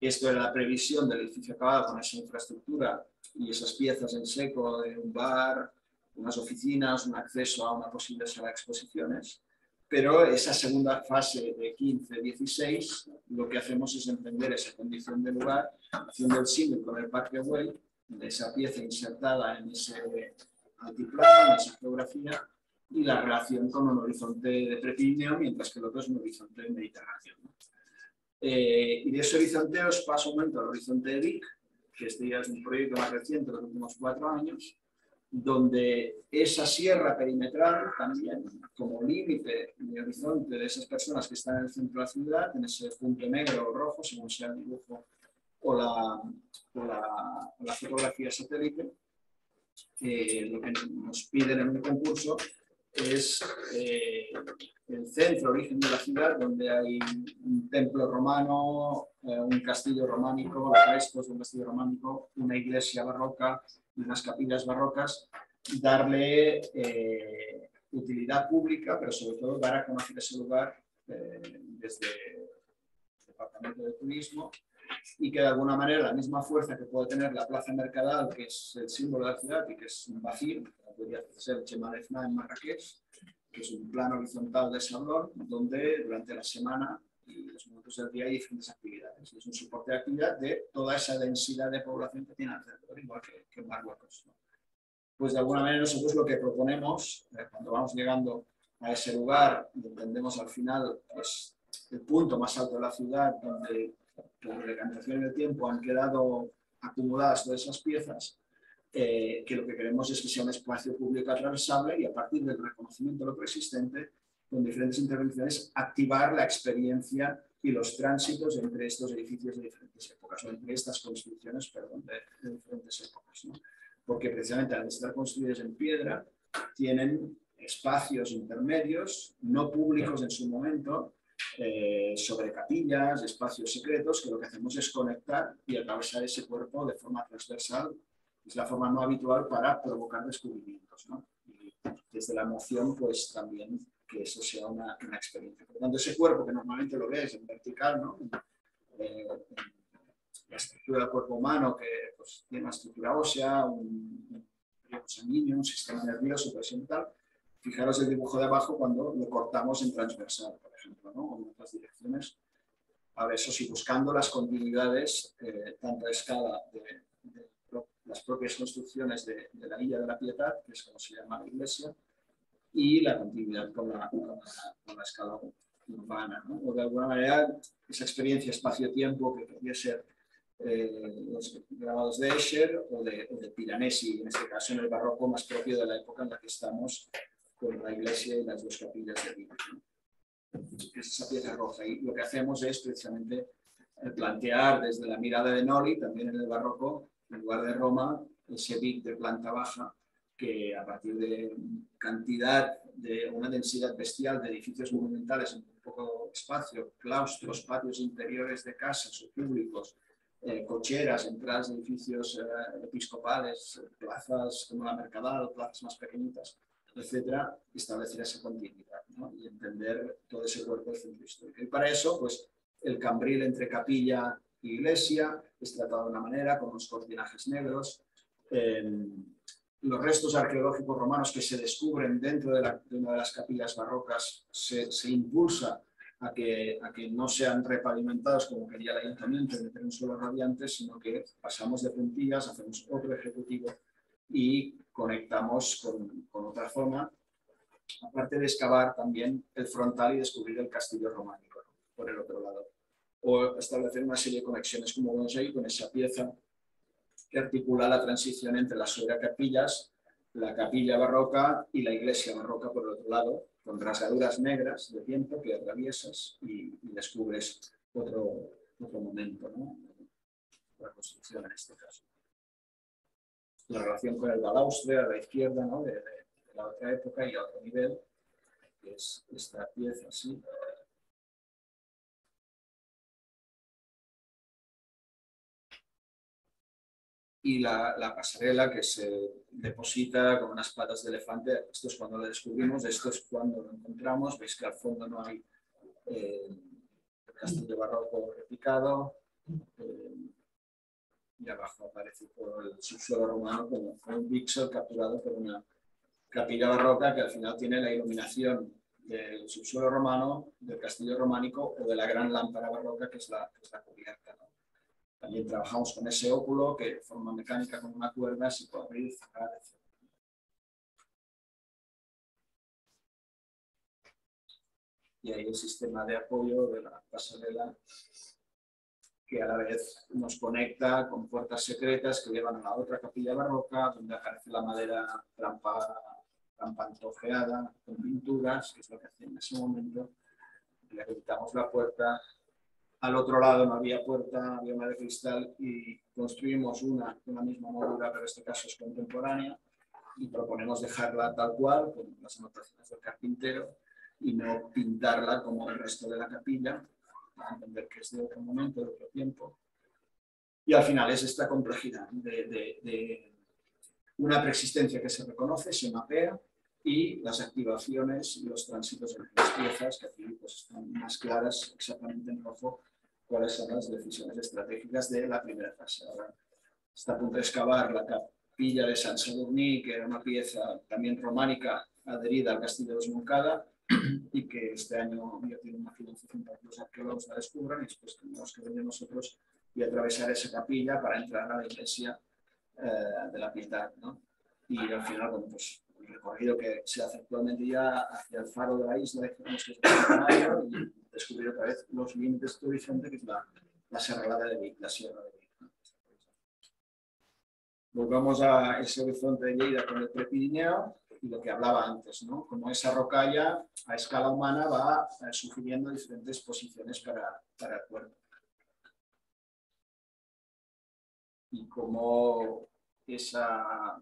esto era la previsión del edificio acabado con esa infraestructura y esas piezas en seco de un bar, unas oficinas, un acceso a una posible sala de exposiciones pero esa segunda fase de 15-16 lo que hacemos es entender esa condición de lugar, haciendo el símil con el Güell, de esa pieza insertada en ese altiplano, en esa geografía, y la relación con un horizonte de Prepineo, mientras que el otro es un horizonte mediterráneo. Eh, y de ese horizonte os paso un momento al horizonte de Vic, que este ya es un proyecto más reciente de los últimos cuatro años, donde esa sierra perimetral también, como límite de horizonte de esas personas que están en el centro de la ciudad, en ese punto negro o rojo, según sea el dibujo o la, o la, la fotografía satélite, eh, lo que nos piden en un concurso es eh, el centro, origen de la ciudad, donde hay un templo romano, eh, un castillo románico, restos de un castillo románico, una iglesia barroca y unas capillas barrocas, darle eh, utilidad pública, pero sobre todo dar a conocer ese lugar desde el Departamento de Turismo y que de alguna manera la misma fuerza que puede tener la Plaza Mercadal, que es el símbolo de la ciudad y que es un vacío, podría ser Chemarefna en Marrakech, que es un plano horizontal de salón donde durante la semana y los momentos del día hay diferentes actividades. Es un soporte de actividad de toda esa densidad de población que tiene alrededor, igual que, que Marruecos. Pues de alguna manera nosotros lo que proponemos, eh, cuando vamos llegando a ese lugar, entendemos al final pues, el punto más alto de la ciudad, donde por decantación del tiempo han quedado acumuladas todas esas piezas, eh, que lo que queremos es que sea un espacio público atravesable y a partir del reconocimiento de lo preexistente, con diferentes intervenciones, activar la experiencia y los tránsitos entre estos edificios de diferentes épocas, o entre estas construcciones, perdón, de, diferentes épocas. Porque precisamente al estar construidas en piedra, tienen espacios intermedios, no públicos en su momento, eh, sobre capillas, espacios secretos, que lo que hacemos es conectar y atravesar ese cuerpo de forma transversal es la forma no habitual para provocar descubrimientos. ¿no? Y desde la emoción, pues también que eso sea una, una, experiencia. Por lo tanto, ese cuerpo que normalmente lo ves en vertical, ¿no? Eh, la estructura del cuerpo humano, que pues, tiene una estructura ósea, un, un sanguíneo, un sistema nervioso, presión. Fijaros el dibujo de abajo cuando lo cortamos en transversal, por ejemplo, ¿no? o en otras direcciones. Ahora, eso sí, buscando las continuidades, eh, tanto a escala de, las propias construcciones de, la Isla de la Pietad, que es como se llama la iglesia, y la continuidad con la, con la, escala urbana. ¿no? O de alguna manera, esa experiencia espacio-tiempo que podría ser eh, los grabados de Escher o de, de, Piranesi, en este caso en el barroco más propio de la época en la que estamos con la iglesia y las dos capillas de Villa. Es esa pieza roja. Y lo que hacemos es precisamente eh, plantear desde la mirada de Noli, también en el barroco, en lugar de Roma, ese BIC de planta baja, que a partir de cantidad, de una densidad bestial de edificios monumentales en un poco espacio, claustros, patios interiores de casas o públicos, eh, cocheras, entradas de edificios eh, episcopales, plazas como la Mercadal, plazas más pequeñitas, etcétera, establecer esa continuidad ¿no? y entender todo ese cuerpo del centro histórico. Y para eso, pues, el cambril entre capilla iglesia, es tratado de una manera, con unos cortinajes negros. Los restos arqueológicos romanos que se descubren dentro de, una de las capillas barrocas se, impulsa a que, a que, no sean repavimentados como quería el ayuntamiento, de tener un suelo radiante, sino que pasamos de puntillas, hacemos otro ejecutivo y conectamos con, con otra zona, aparte de excavar también el frontal y descubrir el castillo románico por el otro lado. O establecer una serie de conexiones como vemos ahí con esa pieza que articula la transición entre las sobrecapillas, la capilla barroca y la iglesia barroca por el otro lado, con rasgaduras negras de tiempo que atraviesas y, descubres otro, otro momento, ¿no? la construcción en este caso. La relación con el balaustre a la izquierda ¿no? de, de, de la otra época y a otro nivel, que es esta pieza así, y la, pasarela que se deposita con unas patas de elefante. Esto es cuando lo descubrimos, esto es cuando lo encontramos. Veis que al fondo no hay eh, castillo barroco replicado. Eh, y abajo aparece por el subsuelo romano como, un píxel capturado por una capilla barroca que al final tiene la iluminación del subsuelo romano, del castillo románico o de la gran lámpara barroca que es la cubierta. También trabajamos con ese óculo que de forma mecánica con una cuerda se puede abrir cerrar, y ahí el sistema de apoyo de la pasarela que a la vez nos conecta con puertas secretas que llevan a la otra capilla barroca, donde aparece la madera trampa, trampantojeada con pinturas, que es lo que hacía en ese momento. Le habilitamos la puerta. Al otro lado no había puerta, había madera de cristal y construimos una, una misma moldura, pero en este caso es contemporánea, y proponemos dejarla tal cual, con las anotaciones del carpintero, y no pintarla como el resto de la capilla, para entender que es de otro momento, de otro tiempo. Y al final es esta complejidad de, una preexistencia que se reconoce, se mapea, y las activaciones y los tránsitos de las piezas, que aquí pues, están más claras exactamente en rojo cuáles son las decisiones estratégicas de la primera fase. Ahora está a punto de excavar la capilla de San Sadurní, que era una pieza también románica adherida al castillo de Moncada, y que este año ya tiene una financiación para que los arqueólogos la descubran y después tenemos que venir nosotros y atravesar esa capilla para entrar a la iglesia eh, de la Piedad. ¿no? Y al final, bueno, pues el recorrido que se hace actualmente ya hacia el faro de la isla, que es y descubrir otra vez los límites de este horizonte, que es la, la serralada de Vic, la sierra de Vic. Volvamos a ese horizonte de Lleida con el Prepirineo y lo que hablaba antes, ¿no? Como esa rocalla a escala humana va eh, sugiriendo diferentes posiciones para, para el cuerpo. Y como esa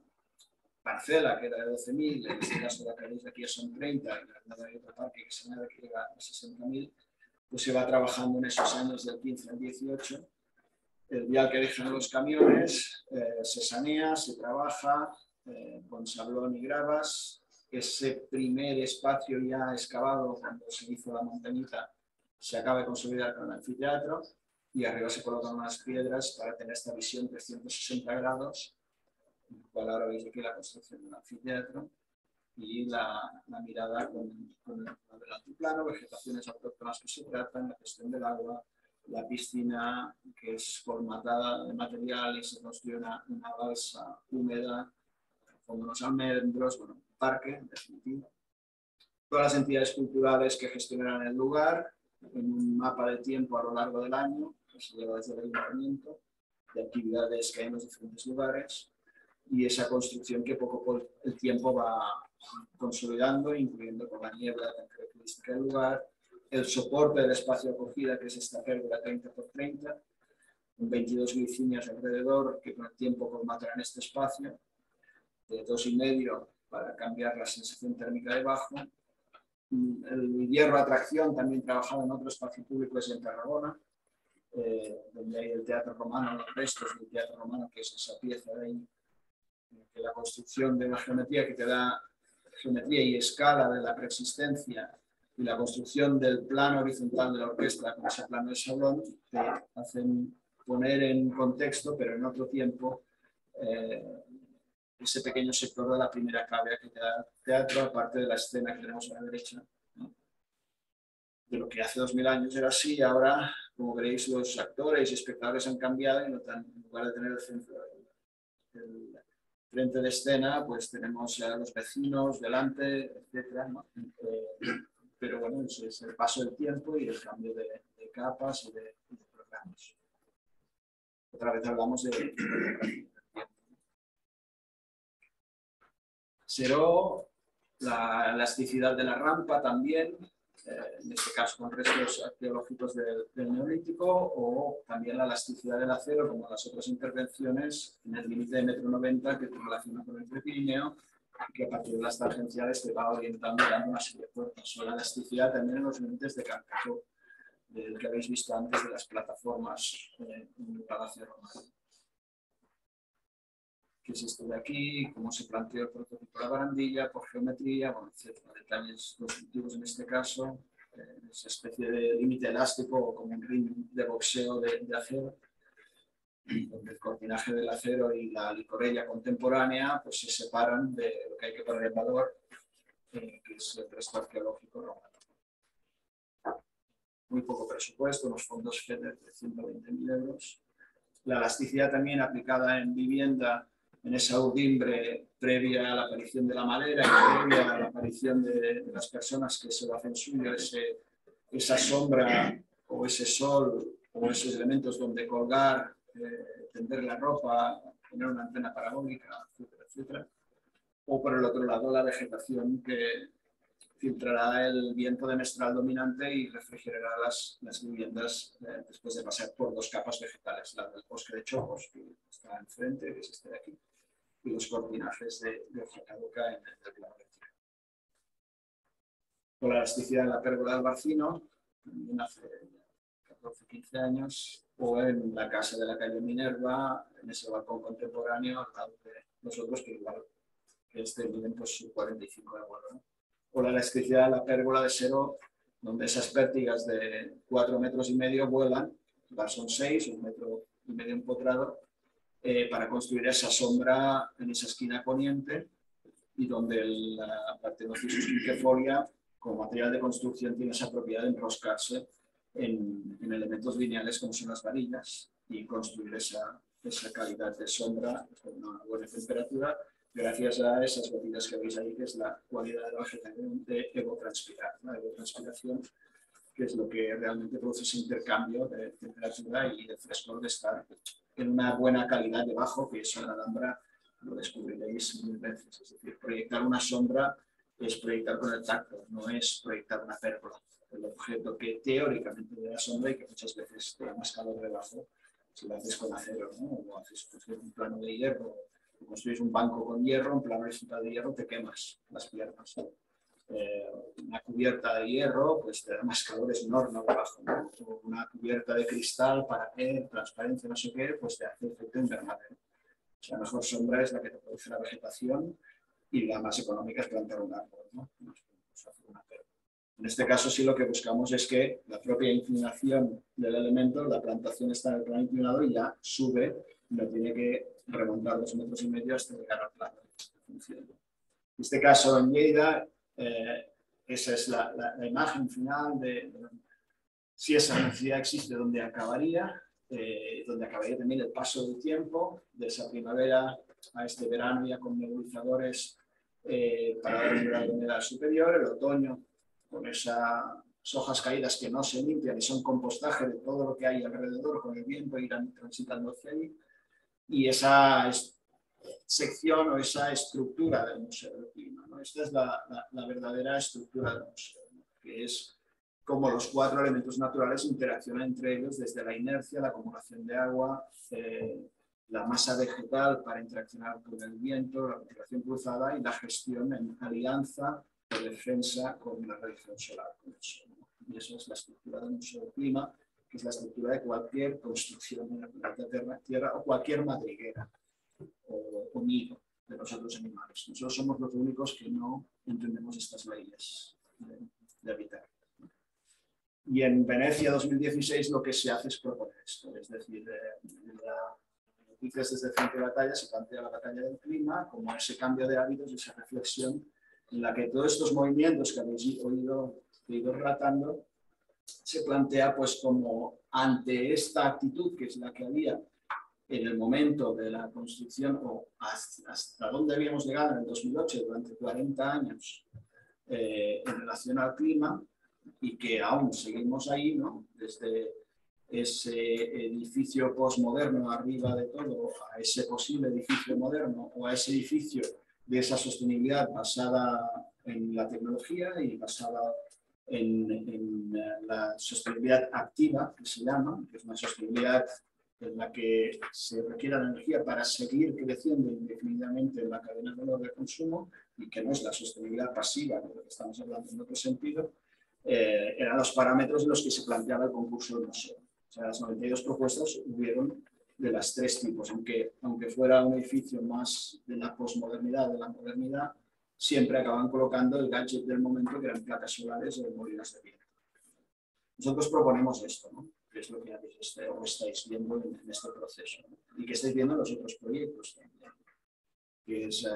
parcela que era de 12.000, en este caso la que aquí son 30, y la de otro parque que se añade que llega a 60.000, pues se va trabajando en esos años del 15 al 18. El vial que dejan los camiones eh, se sanea, se trabaja, eh, con sablón y gravas. Ese primer espacio ya excavado cuando se hizo la montañita se acaba de consolidar con el anfiteatro y arriba se colocan unas piedras para tener esta visión 360 grados, en cual ahora veis aquí la construcción del anfiteatro y la, la mirada con, con el, altiplano, vegetaciones autóctonas que se tratan, la gestión del agua, la piscina que es formatada de material y se construye una, una balsa húmeda como los almendros, bueno, parque, en definitiva. Todas las entidades culturales que gestionarán el lugar, en un mapa de tiempo a lo largo del año, que se lleva desde el ayuntamiento, de actividades que hay en los diferentes lugares, y esa construcción que poco por el tiempo va consolidando, incluyendo con la niebla tan característica del lugar, el soporte del espacio de acogida, que es esta pérgola 30 por 30, con 22 glicinias alrededor que con el tiempo formatarán este espacio, de dos y medio para cambiar la sensación térmica debajo. El hierro atracción también trabajado en otro espacio público es en Tarragona, eh, donde hay el teatro romano, los restos del teatro romano, que es esa pieza de ahí, la construcción de una geometría que te da geometría y escala de la preexistencia y la construcción del plano horizontal de la orquesta con ese plano de salón te hacen poner en contexto, pero en otro tiempo, eh, ese pequeño sector de la primera cavea que te da teatro, aparte de la escena que tenemos a la derecha. De lo que hace dos mil años era así, ahora, como veréis, los actores y espectadores han cambiado y no tan, en lugar de tener el centro, el, frente de escena, pues tenemos ya los vecinos delante, etc. Eh, pero bueno, eso es el paso del tiempo y el cambio de, capas y de, programas. Otra vez hablamos de, de Seró la elasticidad de la rampa también, en este caso con restos arqueológicos del, Neolítico, o también la elasticidad del acero, como las otras intervenciones, en el límite de metro 90 que te relaciona con el Prepirineo, que a partir de las tangenciales te va orientando dando una serie de puertas. O la elasticidad también en los límites de Carcajo, del que habéis visto antes de las plataformas eh, en el Palacio Romano qué es esto de aquí, cómo se planteó el prototipo de la barandilla, por geometría, bueno, etcétera, detalles constructivos en este caso, eh, esa especie de límite elástico o como un ring de boxeo de, acero, donde el cortinaje del acero y la licorella contemporánea pues, se separan de lo que hay que poner en valor, eh, que es el resto arqueológico romano. Muy poco presupuesto, unos fondos FEDER de 120.000 euros. La elasticidad también aplicada en vivienda en esa audimbre previa a la aparición de la madera y previa a la aparición de, las personas que se lo hacen suyo, ese esa sombra o ese sol o esos elementos donde colgar, eh, tender la ropa, poner una antena parabólica, etcétera, etcétera. O por el otro lado, la vegetación que filtrará el viento de mestral dominante y refrigerará las, las viviendas eh, después de pasar por dos capas vegetales, la del bosque de chopos, que está enfrente, que es este de aquí, los cortinajes de, de hoja caduca en el vertical. Con la elasticidad en la pérgola del barcino, también hace 14, 15 años, o en la casa de la calle Minerva, en ese balcón contemporáneo, al lado de nosotros, que igual que este miden pues 45 de vuelo. O la electricidad de la pérgola de Sero, donde esas pértigas de 4 metros y medio vuelan, son 6, un metro y medio empotrado, eh, para construir esa sombra en esa esquina poniente y donde la Partenophyssus quinquefolia, como material de construcción, tiene esa propiedad de enroscarse en, elementos lineales como son las varillas y construir esa, esa calidad de sombra con una buena temperatura gracias a esas gotitas que veis ahí, que es la cualidad de la vegetación de evotranspirar, la evotranspiración, que es lo que realmente produce ese intercambio de temperatura y de frescor de estar en una buena calidad debajo, que eso en la Alhambra lo descubriréis mil veces. Es decir, proyectar una sombra es proyectar con el tacto, no es proyectar una pérgola el objeto que teóricamente da sombra y que muchas veces te da más calor debajo si lo haces con acero, ¿no? o haces un plano de hierro, o construyes un banco con hierro, un plano de hierro, te quemas las piernas. Eh, una cubierta de hierro, pues te da más calor, es un horno debajo, o una cubierta de cristal para que transparencia, no sé qué, pues te hace efecto invernadero. O sea, la mejor sombra es la que te produce la vegetación y la más económica es plantar un árbol. ¿no? En este caso sí lo que buscamos es que la propia inclinación del elemento, la plantación está en el plano inclinado y ya sube, no tiene que remontar dos metros y medio hasta llegar al plano. En este caso en Lleida, eh, esa es la, imagen final de, si esa necesidad existe, donde acabaría, eh, donde acabaría también el paso del tiempo, de esa primavera a este verano ya con nebulizadores eh, para dar un grado de humedad superior, el otoño con esas hojas caídas que no se limpian y son compostaje de todo lo que hay alrededor con el viento irán transitando hacia ahí. Y esa sección o esa estructura del Museo del Clima. Esta es la, la, verdadera estructura del museo, que es cómo los cuatro elementos naturales interaccionan entre ellos desde la inercia, la acumulación de agua, eh, la masa vegetal para interaccionar con el viento, la ventilación cruzada y la gestión en alianza de defensa con la radiación solar. Y eso es la estructura del museo clima, que es la estructura de cualquier construcción en la planeta Tierra o cualquier madriguera o, nido de los otros animales. Nosotros somos los únicos que no entendemos estas leyes de, habitar. Y en Venecia 2016 lo que se hace es proponer esto, es decir, en la desde el frente de batalla se plantea la batalla del clima como ese cambio de hábitos esa reflexión en la que todos estos movimientos que habéis oído, ido relatando se plantea pues como ante esta actitud que es la que había en el momento de la construcción o hasta, dónde habíamos llegado en el 2008 durante 40 años eh, en relación al clima y que aún seguimos ahí, ¿no? Desde ese edificio postmoderno arriba de todo a ese posible edificio moderno o a ese edificio de esa sostenibilidad basada en la tecnología y basada en, en, eh, la sostenibilidad activa, que se llama, que es una sostenibilidad en la que se requiere la energía para seguir creciendo indefinidamente en la cadena de valor de consumo y que no es la sostenibilidad pasiva, de lo que estamos hablando en otro sentido, eh, eran los parámetros en los que se planteaba el concurso del museo. O sea, las 92 propuestas hubieron de las tres tipos, aunque, aunque fuera un edificio más de la posmodernidad, de la modernidad, siempre acaban colocando el gadget del momento que eran placas solares o molinos de viento. Nosotros proponemos esto, ¿no? Que es lo que este, estáis viendo en, este proceso y que estáis viendo en los otros proyectos también, que es eh,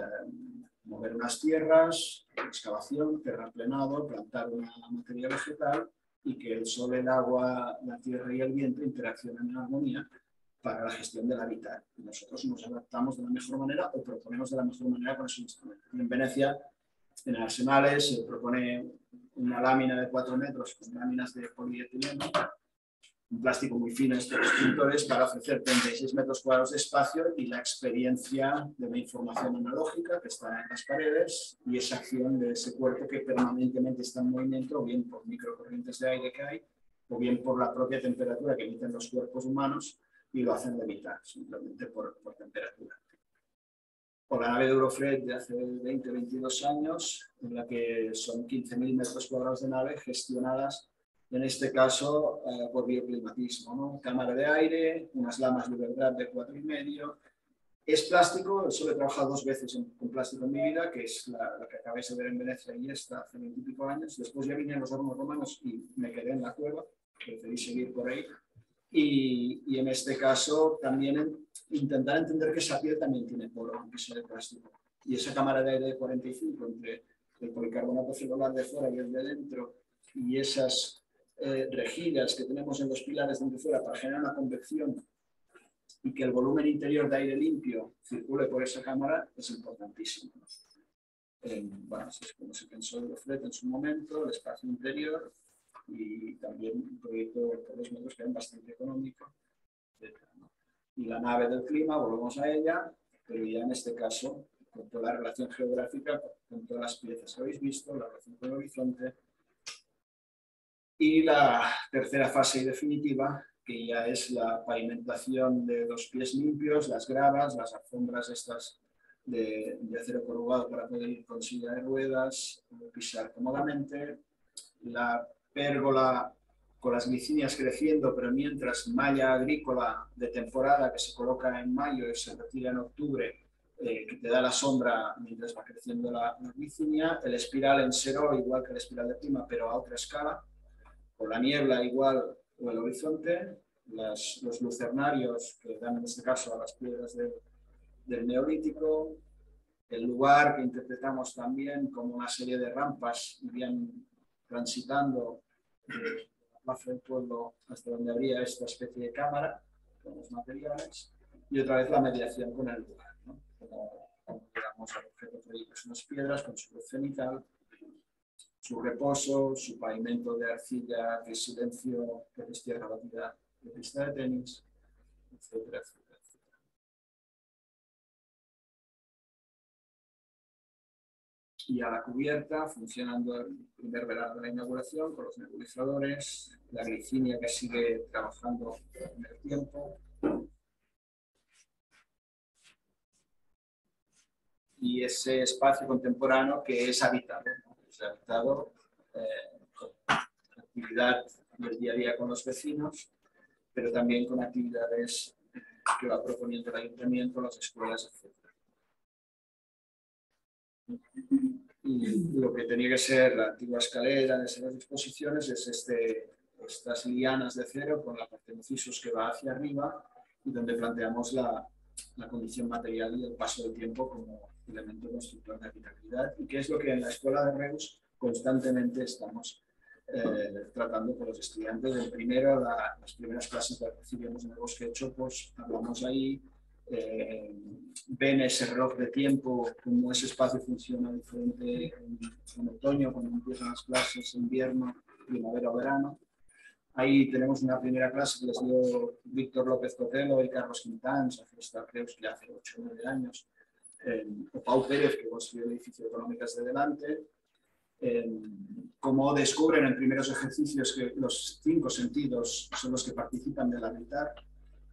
mover unas tierras, excavación, terraplenado, plantar una materia vegetal y que el sol, el agua, la tierra y el viento interaccionen en armonía para la gestión del hábitat. Y nosotros nos adaptamos de la mejor manera o proponemos de la mejor manera con esos instrumentos. En Venecia, en Arsenales, se propone una lámina de 4 metros con láminas de polietileno, un plástico muy fino estos pintores para ofrecer 36 metros cuadrados de espacio y la experiencia de la información analógica que está en las paredes y esa acción de ese cuerpo que permanentemente está en movimiento, bien por microcorrientes de aire que hay, o bien por la propia temperatura que emiten los cuerpos humanos y lo hacen levitar simplemente por, por temperatura. O la nave de Eurofred de hace 20, 22 años, en la que son 15.000 metros cuadrados de nave gestionadas en este caso eh, por bioclimatismo, ¿no? cámara de aire, unas lamas de verdad de cuatro y medio. Es plástico, solo he trabajado dos veces con plástico en mi vida, que es la, que acabáis de ver en Venecia y esta hace veintipico años. Después ya vine a los hornos romanos y me quedé en la cueva, preferí seguir por ahí. Y, y en este caso también intentar entender que esa piel también tiene poro, aunque sea de plástico. Y esa cámara de aire de 45 entre el policarbonato celular de fuera y el de dentro y esas eh, rejillas que tenemos en los pilares de fuera para generar una convección y que el volumen interior de aire limpio circule por esa cámara es importantísimo. Eh, bueno, así es como se pensó el FLET en su momento, el espacio interior y también un proyecto de los metros que era bastante económico. Y la nave del clima, volvemos a ella, pero ya en este caso, con toda la relación geográfica, con todas las piezas que habéis visto, la relación con el horizonte, y la tercera fase y definitiva, que ya es la pavimentación de los pies limpios, las gravas, las alfombras estas de, acero corrugado para poder ir con silla de ruedas, pisar cómodamente, la pérgola con las glicinias creciendo, pero mientras malla agrícola de temporada que se coloca en mayo y se retira en octubre, eh, que te da la sombra mientras va creciendo la, la el espiral en cero, igual que el espiral de clima, pero a otra escala, o la niebla igual o el horizonte, los lucernarios que dan en este caso a las piedras del neolítico, el lugar que interpretamos también como una serie de rampas irían transitando de la plaza del pueblo hasta donde habría esta especie de cámara con los materiales y otra vez la mediación con el lugar. ¿no? Como, digamos, al objeto son unas piedras con su luz cenital su reposo, su pavimento de arcilla, de silencio, que es tierra batida de pista de tenis, etcétera, etcétera, etcétera. Y a la cubierta, funcionando el primer verano de la inauguración, con los nebulizadores, la glicinia que sigue trabajando en el tiempo, y ese espacio contemporáneo que es habitado adaptado eh, actividad del día a día con los vecinos, pero también con actividades eh, que va proponiendo el ayuntamiento, las escuelas, etc. Y lo que tenía que ser la antigua escalera de esas exposiciones es este, estas lianas de cero con la parte de cisos que va hacia arriba y donde planteamos la, la condición material y el paso del tiempo como elemento constructor de habitabilidad y que es lo que en la escuela de Reus constantemente estamos eh, tratando con los estudiantes. En primero, las primeras clases que recibimos en el bosque de Chopos, hablamos ahí, eh, ven ese reloj de tiempo, cómo ese espacio funciona diferente en, otoño, cuando empiezan las clases, invierno, primavera o verano. Ahí tenemos una primera clase que les dio Víctor López Cotelo y Carlos Quintán, creo que hace 8 o 9 años, o Pau Pérez, que construyó el edificio de Económicas de Delante, como descubren en primeros ejercicios que los cinco sentidos son los que participan del habitar,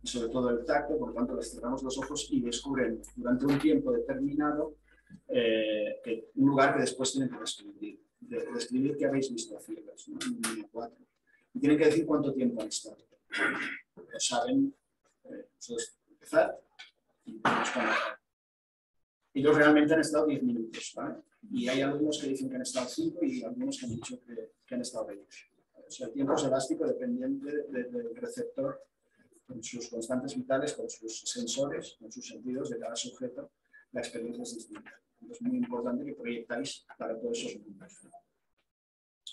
y sobre todo el tacto, por lo tanto les cerramos los ojos y descubren durante un tiempo determinado eh, que un lugar que después tienen que describir, describir qué habéis visto a ciegas, ¿no? Y tienen que decir cuánto tiempo han estado. Lo saben, eh, empezar y ellos realmente han estado 10 minutos, ¿vale? Y hay algunos que dicen que han estado 5 y algunos que han dicho que, que han estado 20. O sea, el tiempo es elástico dependiente del receptor con sus constantes vitales, con sus sensores, con sus sentidos de cada sujeto, la experiencia es distinta. Es muy importante que proyectáis para todos esos mundos.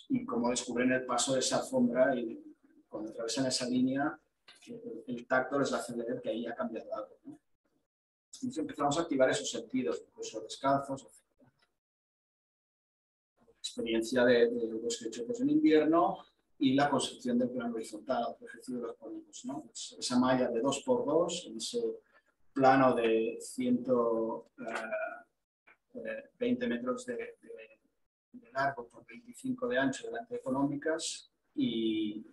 Y como descubren el paso de esa alfombra y cuando atravesan esa línea, el, tacto les hace ver que ahí ha cambiado algo. ¿no? Entonces empezamos a activar esos sentidos, incluso descalzos, etc. experiencia de, de bosque de en invierno y la construcción del plano horizontal, otro ejercicio de los ponemos, ¿no? esa malla de 2x2, en ese plano de 120 metros de, de, largo por 25 de ancho delante de económicas y,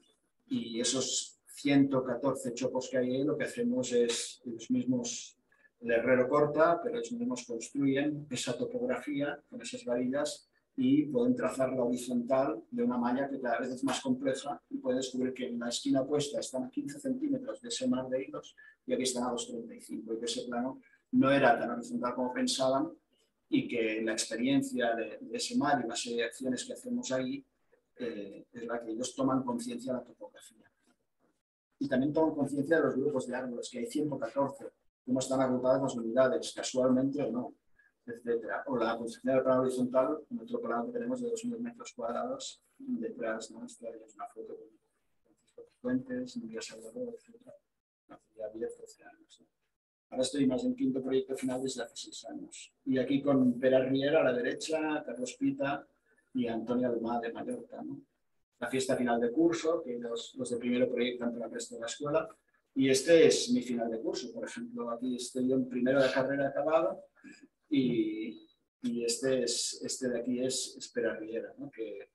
y esos 114 chopos que hay ahí, lo que hacemos es los mismos, el herrero corta, pero ellos mismos construyen esa topografía con esas varillas y pueden trazar la horizontal de una malla que cada vez es más compleja y pueden descubrir que en la esquina opuesta están a 15 centímetros de ese mar de hilos y aquí están a 2,35 y que ese plano no era tan horizontal como pensaban y que la experiencia de, ese mar y las acciones que hacemos ahí eh, es la que ellos toman conciencia de la topografía. Y también toman conciencia de los grupos de árboles, que hay 114, cómo están agrupadas las unidades, casualmente o no etcétera. O la construcción del plano horizontal, otro plano que tenemos de 2.000 metros cuadrados, detrás ¿no? Es una foto con Francisco Fuentes, Nuria Salvador, etcétera. Hace ya 10, 12 años. Ahora estoy más en quinto proyecto final desde hace 6 años. Y aquí con Pera Riera a la derecha, Carlos Pita y Antonio Almá de Mallorca. ¿no? La fiesta final de curso, que los, los de primero proyectan para el resto de la escuela. Y este es mi final de curso, por ejemplo, aquí estoy en primero de carrera acabado y, y este, es, este de aquí es Espera Riera, ¿no? que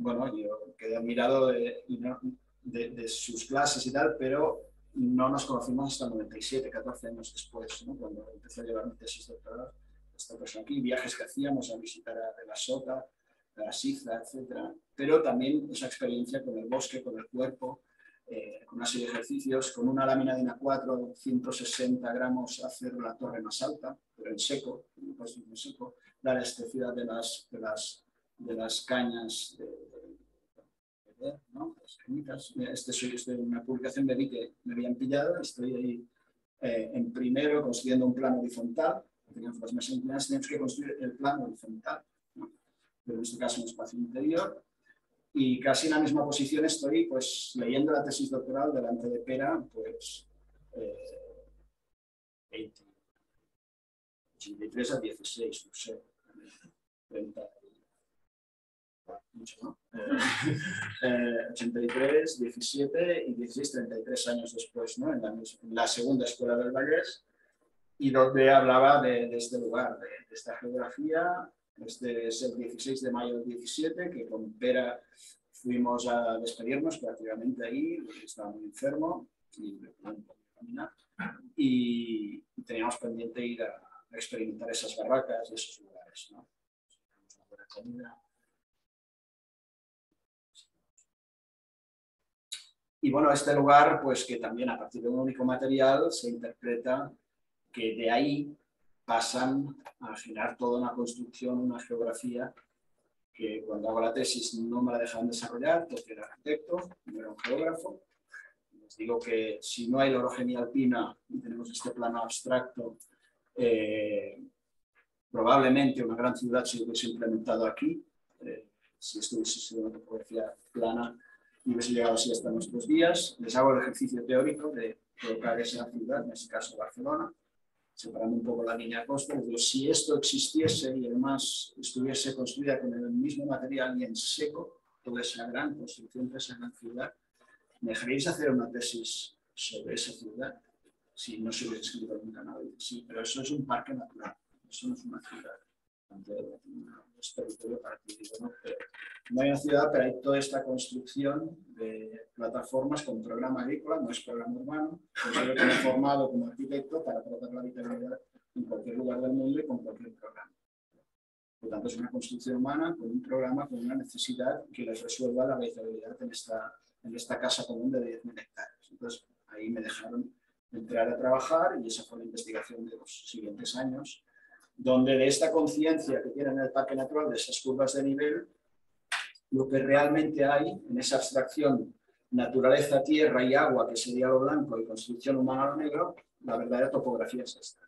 bueno, yo quedé admirado de, sus clases y tal, pero no nos conocimos hasta el 97, 14 años después, ¿no? cuando empecé a llevar mi tesis doctoral. Esta persona aquí, viajes que hacíamos a visitar a De la Sota, a la Siza, etc. Pero también esa experiencia con el bosque, con el cuerpo, eh, con una serie de ejercicios, con una lámina de INA4, 160 gramos, hacer la torre más alta, pero en seco, en seco, la elasticidad de las, de las, de las cañas de, de, ¿no? las cañitas. Este soy, este, una publicación de vi que me habían pillado, estoy ahí eh, en primero consiguiendo un plano horizontal, teníamos las mesas inclinadas, tenemos que construir el plano horizontal, ¿no? pero en este caso un espacio interior, y casi en la misma posición estoy pues leyendo la tesis doctoral delante de Pera, pues eh, 20, 83 a 16, no sé, 30, mucho, ¿no? Eh, 83, 17 y 16, 33 años después, ¿no? En la, en la segunda escuela del Vallés, y donde hablaba de, de este lugar, de, de esta geografía, este es el 16 de mayo del 17, que con Pera fuimos a despedirnos prácticamente ahí, estaba muy enfermo y. Y teníamos pendiente ir a, experimentar esas barracas y esos lugares. Y bueno, este lugar, pues que también a partir de un único material se interpreta que de ahí pasan a generar toda una construcción, una geografía, que cuando hago la tesis no me la dejan desarrollar porque era arquitecto, no era un geógrafo. Les digo que si no hay la orogenia alpina y tenemos este plano abstracto, eh, probablemente una gran ciudad se hubiese implementado aquí, eh, si estuviese sido una topografía plana y hubiese llegado así hasta nuestros días. Les hago el ejercicio teórico de colocar esa ciudad, en este caso Barcelona, separando un poco la línea digo, si esto existiese y además estuviese construida con el mismo material y en seco, toda esa gran construcción, esa gran ciudad, ¿me dejaríais hacer una tesis sobre esa ciudad? Si no se hubiese escrito nunca nada. Sí, pero eso es un parque natural, eso no es una ciudad territorio. ¿no? no hay una ciudad, pero hay toda esta construcción de plataformas con programa agrícola, no es programa urbano. Pues yo formado como arquitecto para tratar la vitalidad en cualquier lugar del mundo y con cualquier programa. Por lo tanto, es una construcción humana con un programa, con una necesidad que les resuelva la vitalidad en esta, en esta casa común de 10.000 hectáreas. Entonces, ahí me dejaron entrar a trabajar y esa fue la investigación de los siguientes años donde de esta conciencia que tienen en el parque natural, de esas curvas de nivel, lo que realmente hay en esa abstracción naturaleza, tierra y agua, que sería lo blanco, y construcción humana lo negro, la verdadera topografía es esta.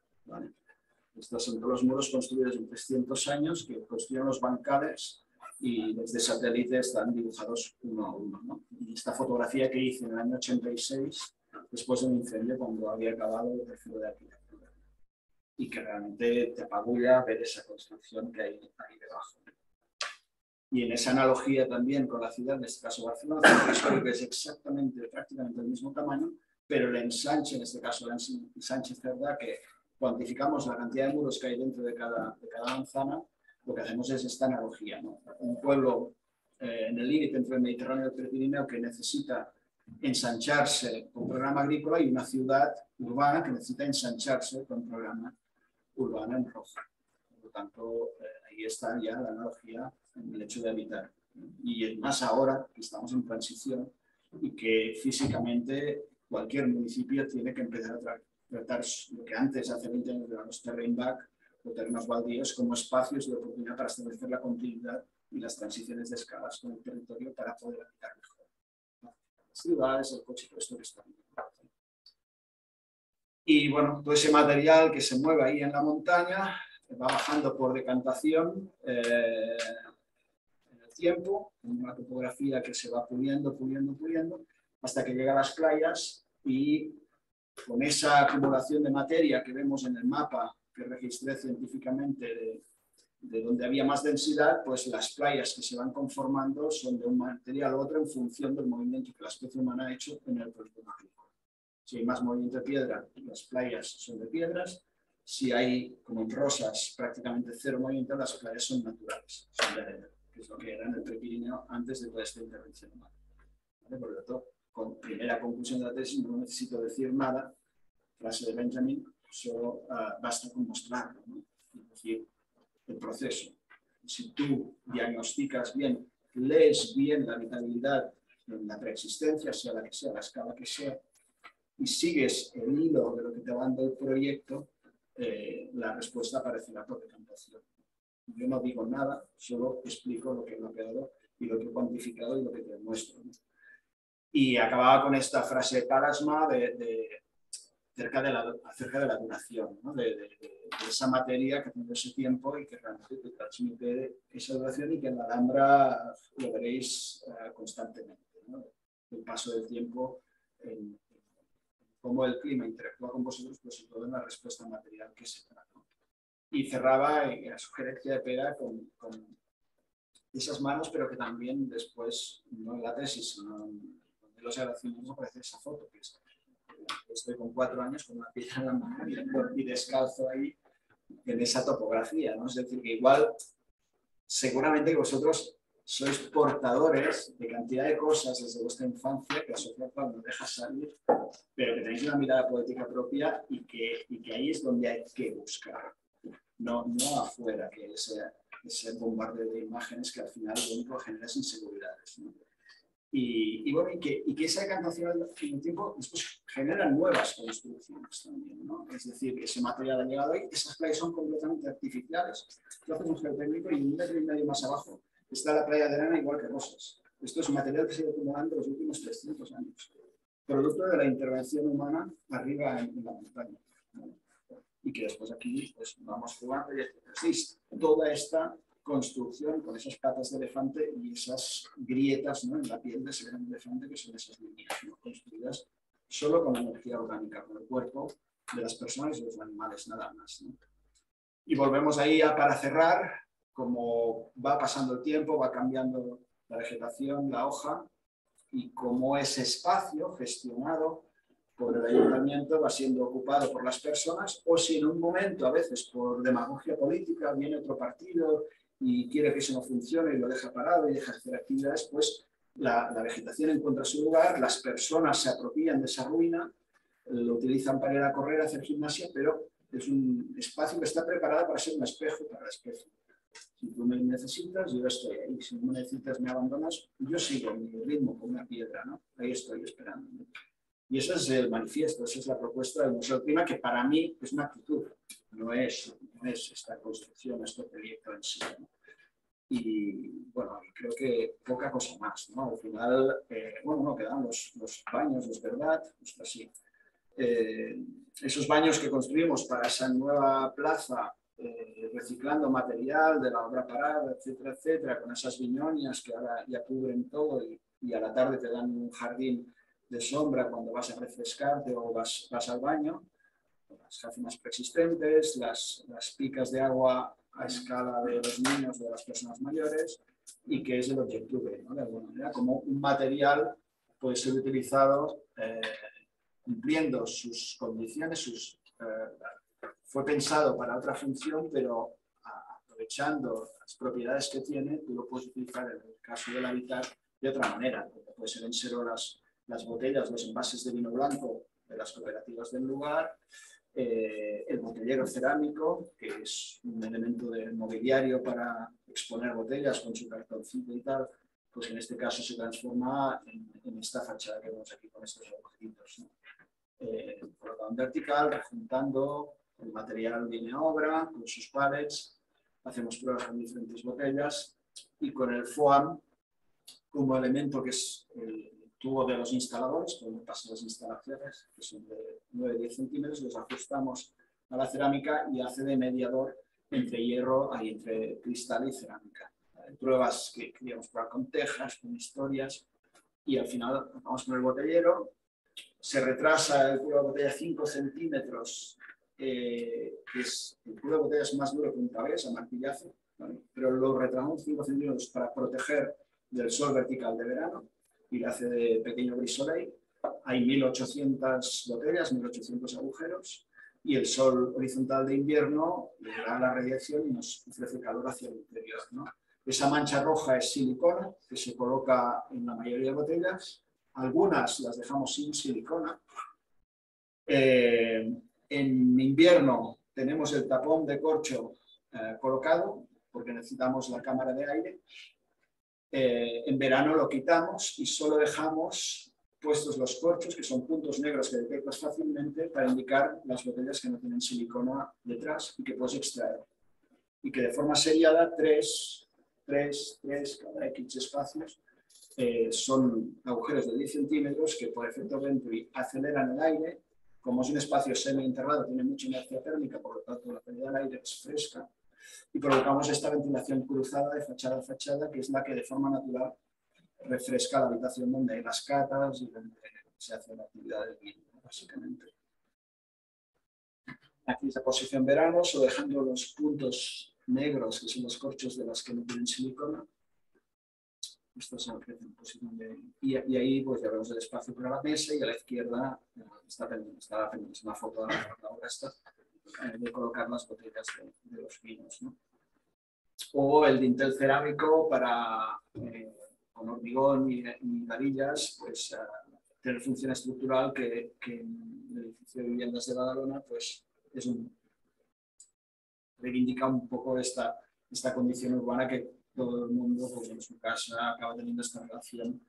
Estos son todos los muros construidos en 300 años que construyeron los bancales y desde satélite están dibujados uno a uno. Y esta fotografía que hice en el año 86, después de un incendio, cuando había acabado el tercero de arquitectura y que realmente te apabulla ver esa construcción que hay ahí debajo. Y en esa analogía también con la ciudad, en este caso Barcelona, que es exactamente, prácticamente del mismo tamaño, pero el ensanche, en este caso el ensanche Cerda, que cuantificamos la cantidad de muros que hay dentro de cada, de cada manzana, lo que hacemos es esta analogía. ¿no? Un pueblo eh, en el límite entre el Mediterráneo y el Pirineo que necesita ensancharse con programa agrícola y una ciudad urbana que necesita ensancharse con programa urbano en rojo. Por lo tanto, eh, ahí está ya la analogía en el hecho de habitar. Y más ahora que estamos en transición y que físicamente cualquier municipio tiene que empezar a tratar lo que antes, hace 20 años, los terrain back o terrenos baldíos como espacios de oportunidad para establecer la continuidad y las transiciones de escalas con el territorio para poder habitar mejor. Las ciudades, el coche, todo esto que está Y bueno, todo ese material que se mueve ahí en la montaña va bajando por decantación eh, en el tiempo, en una topografía que se va puliendo, puliendo, puliendo, hasta que llega a las playas y con esa acumulación de materia que vemos en el mapa que registré científicamente de, de donde había más densidad, pues las playas que se van conformando son de un material u otro en función del movimiento que la especie humana ha hecho en el mágico. Si hay más movimiento de piedra, las playas son de piedras. Si hay, como en rosas, prácticamente cero movimiento, las playas son naturales, son de arena, que es lo que era en el Prepirineo antes de toda esta intervención humana. Por lo tanto, con primera conclusión de la tesis, no necesito decir nada, frase de Benjamin, solo uh, basta con mostrarlo. ¿no? Es decir, el proceso. Si tú diagnosticas bien, lees bien la vitalidad en la preexistencia, sea la que sea, la escala que sea, y sigues el hilo de lo que te va dando el proyecto, eh, la respuesta aparecerá por decantación. Yo no digo nada, solo explico lo que he mapeado y lo que he cuantificado y lo que te muestro. Y acababa con esta frase parasma de, de, acerca, de la, acerca de la duración, ¿no? de, esa materia que tiene ese tiempo y que realmente te transmite esa duración y que en la Alhambra lo veréis uh, constantemente. ¿no? El paso del tiempo, en, cómo el clima interactúa con vosotros, pues sobre todo en la respuesta material que se da. Y cerraba la sugerencia de Pera con, esas manos, pero que también después, no en la tesis, sino en los agradecimientos aparece esa foto, que es, estoy con cuatro años con una piedra en la mano y descalzo ahí en esa topografía, ¿no? Es decir, que igual seguramente vosotros sois portadores de cantidad de cosas desde vuestra infancia que la sociedad no deja salir, pero que tenéis una mirada poética propia y que, y que ahí es donde hay que buscar, no, no afuera, que ese, ese bombardeo de imágenes que al final lo único que genera es inseguridades. ¿no? Y, y, bueno, y que, y que esa decantación al fin tiempo después genera nuevas construcciones también, ¿no? Es decir, que ese material ha llegado ahí, esas playas son completamente artificiales. Tú haces un geotécnico y un metro y medio más abajo está la playa de arena igual que Rosas. Esto es material que se ha ido acumulando los últimos 300 años, producto de la intervención humana arriba en, en la montaña. ¿no? Y que después aquí pues, vamos jugando y existe toda esta construcción con esas patas de elefante y esas grietas ¿no? en la piel de ese gran elefante que son esas líneas ¿no? construidas solo con la energía orgánica, con el cuerpo de las personas y de los animales, nada más. ¿no? Y volvemos ahí a, para cerrar, como va pasando el tiempo, va cambiando la vegetación, la hoja, y cómo ese espacio gestionado por el ayuntamiento va siendo ocupado por las personas, o si en un momento, a veces por demagogia política, viene otro partido y quiere que eso no funcione y lo deja parado y deja de hacer actividades, pues la, la, vegetación encuentra su lugar, las personas se apropian de esa ruina, lo utilizan para ir a correr, a hacer gimnasia, pero es un espacio que está preparado para ser un espejo para la especie. Si tú me necesitas, yo estoy ahí. Si no me necesitas, me abandonas, yo sigo mi ritmo con una piedra, ¿no? Ahí estoy esperando. Y eso es el manifiesto, esa es la propuesta del Museo Clima, que para mí es una actitud, no es, no es esta construcción, este proyecto en sí. ¿no? Y bueno, creo que poca cosa más, ¿no? Al final, eh, bueno, no quedan los, los baños, es verdad, pues así. Eh, esos baños que construimos para esa nueva plaza, eh, reciclando material de la obra parada, etcétera, etcétera, con esas viñonias que ahora ya cubren todo y, a la tarde te dan un jardín de sombra cuando vas a refrescarte o vas, al baño, las jáfinas preexistentes, las, las picas de agua a escala de los niños o de las personas mayores, y que es el Objectube, ¿no? de alguna manera, como un material puede ser utilizado eh, cumpliendo sus condiciones, sus, eh, fue pensado para otra función, pero aprovechando las propiedades que tiene, tú lo puedes utilizar en el caso del hábitat de otra manera, puede ser en cero las, las botellas, los envases de vino blanco de las cooperativas del lugar, eh, el botellero cerámico, que es un elemento de mobiliario para exponer botellas con su cartoncito y tal, pues en este caso se transforma en, esta fachada que vemos aquí con estos agujeritos. ¿no? Eh, en vertical, juntando el material viene obra con sus pares, hacemos pruebas con diferentes botellas y con el foam como elemento que es el tubo de los instaladores, donde pasan las instalaciones, que son de 9-10 centímetros, los ajustamos a la cerámica y hace de mediador entre hierro y entre cristal y cerámica. Pruebas que queríamos probar con tejas, con historias, y al final vamos con el botellero, se retrasa el cubo de botella 5 centímetros, eh, que es, el cubo de botella es más duro que un cabeza, a martillazo, pero lo retrasamos 5 centímetros para proteger del sol vertical de verano y la hace de pequeño grisoleil. Hay 1800 botellas, 1800 agujeros y el sol horizontal de invierno le da la radiación y nos ofrece calor hacia el interior. ¿no? Esa mancha roja es silicona que se coloca en la mayoría de botellas. Algunas las dejamos sin silicona. Eh, en invierno tenemos el tapón de corcho eh, colocado porque necesitamos la cámara de aire eh, en verano lo quitamos y solo dejamos puestos los corchos, que son puntos negros que detectas fácilmente para indicar las botellas que no tienen silicona detrás y que puedes extraer. Y que de forma seriada, tres, tres, tres, cada X espacios, eh, son agujeros de 10 centímetros que por efecto Venturi aceleran el aire. Como es un espacio semi-enterrado, tiene mucha inercia térmica, por lo tanto la calidad del aire es fresca y provocamos esta ventilación cruzada de fachada a fachada, que es la que de forma natural refresca la habitación donde hay las catas y donde se hace la actividad del vino, básicamente. Aquí es la posición verano, o dejando los puntos negros, que son los corchos de las que no tienen silicona. Esto es en posición de... y, y, ahí pues ya vemos el espacio para la mesa y a la izquierda está, está, está una foto de la obra esta, eh, de colocar las botellas de, los vinos. ¿no? O el dintel cerámico para, eh, con hormigón y, y varillas, pues uh, tener función estructural que, que, en el edificio de viviendas de Badalona pues, es un, reivindica un poco esta, esta condición urbana que todo el mundo pues, en su casa acaba teniendo esta relación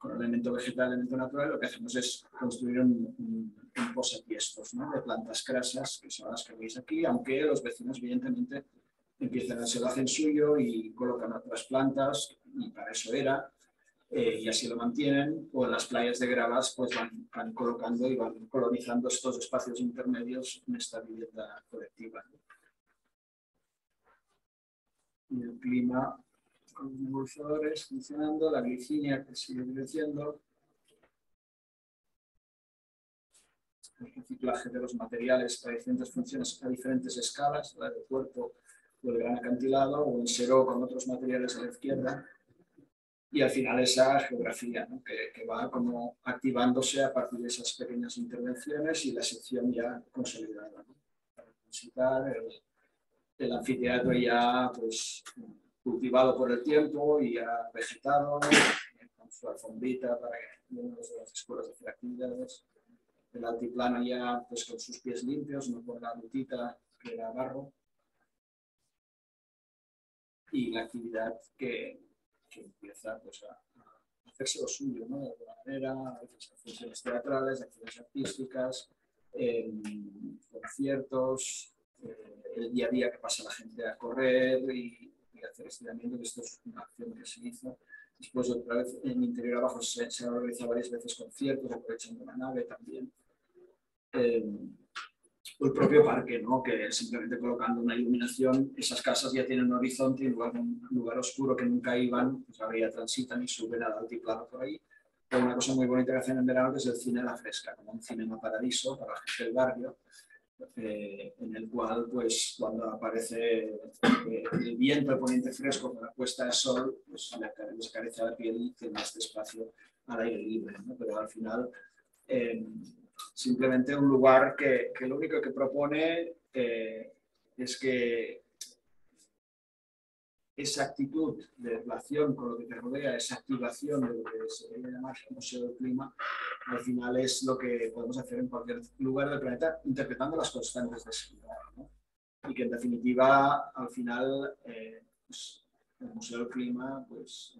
con el elemento vegetal, elemento natural, lo que hacemos es construir un, un, un ¿no? de plantas crasas, que son las que veis aquí, aunque los vecinos evidentemente empiezan a se lo hacen suyo y colocan otras plantas, y para eso era, eh, y así lo mantienen, o en las playas de gravas pues van, colocando y van colonizando estos espacios intermedios en esta vivienda colectiva. Y el clima con los nebulizadores funcionando, la glicinia que sigue creciendo, el reciclaje de los materiales para diferentes funciones a diferentes escalas, la del cuerpo o el gran acantilado, o en sero con otros materiales a la izquierda, y al final esa geografía ¿no? que, que, va como activándose a partir de esas pequeñas intervenciones y la sección ya consolidada. ¿no? Para visitar el, el anfiteatro ya pues, cultivado por el tiempo y ha vegetado, con su alfombrita para que de las escuelas de hacer actividades. El altiplano ya pues, con sus pies limpios, no con la lutita que era barro. Y la actividad que, que empieza pues, a, hacerse lo suyo, ¿no? de alguna manera, a funciones teatrales, actividades artísticas, eh, conciertos, eh, el día a día que pasa la gente a correr y y hacer estiramiento, que esto es una acción que se hizo. Después, otra vez, en interior abajo se, se ha realizado varias veces conciertos, aprovechando la nave también. Eh, el propio parque, ¿no? que simplemente colocando una iluminación, esas casas ya tienen un horizonte en lugar, un lugar oscuro que nunca iban, pues ahora ya transitan y suben al altiplano por ahí. Pero una cosa muy bonita que hacen en verano que es el cine a la fresca, como un cinema paradiso para la gente del barrio, eh, en el cual, pues, cuando aparece eh, el viento poniente fresco con la puesta de sol, pues les carece la piel y tiene este espacio al aire libre, pero al final eh, simplemente un lugar que, que, lo único que propone es que esa actitud de relación con lo que te rodea, esa activación de lo que se llama llamar museo del clima, al final es lo que podemos hacer en cualquier lugar del planeta, interpretando las constantes de ese lugar. ¿no? Y que en definitiva, al final, eh, pues, el Museo del Clima, pues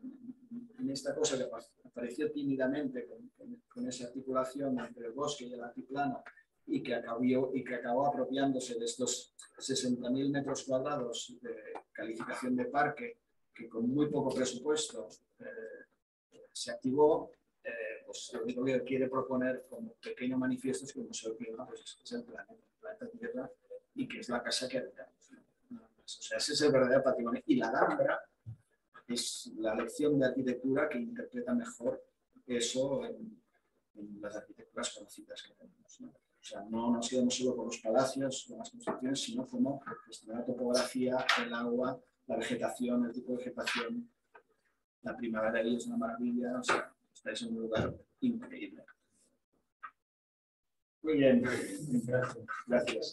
en esta cosa que apareció tímidamente con, con, esa articulación entre el bosque y el altiplano y que acabó, y que acabó apropiándose de estos 60.000 metros cuadrados de calificación de parque que con muy poco presupuesto eh, se activó, eh, pues lo único que quiere proponer como pequeño manifiesto es que el Museo Clima pues, es el planeta, el planeta Tierra y que es la casa que habitamos. O sea, ese es el verdadero patrimonio. Y la Alhambra es la lección de arquitectura que interpreta mejor eso en, las arquitecturas conocidas que tenemos. O sea, no nos íbamos solo por los palacios, por las construcciones, sino como la topografía, el agua, la vegetación, el tipo de vegetación. La primavera ahí es una maravilla, o sea, estáis en un lugar increíble. Muy bien. Gracias. Gracias.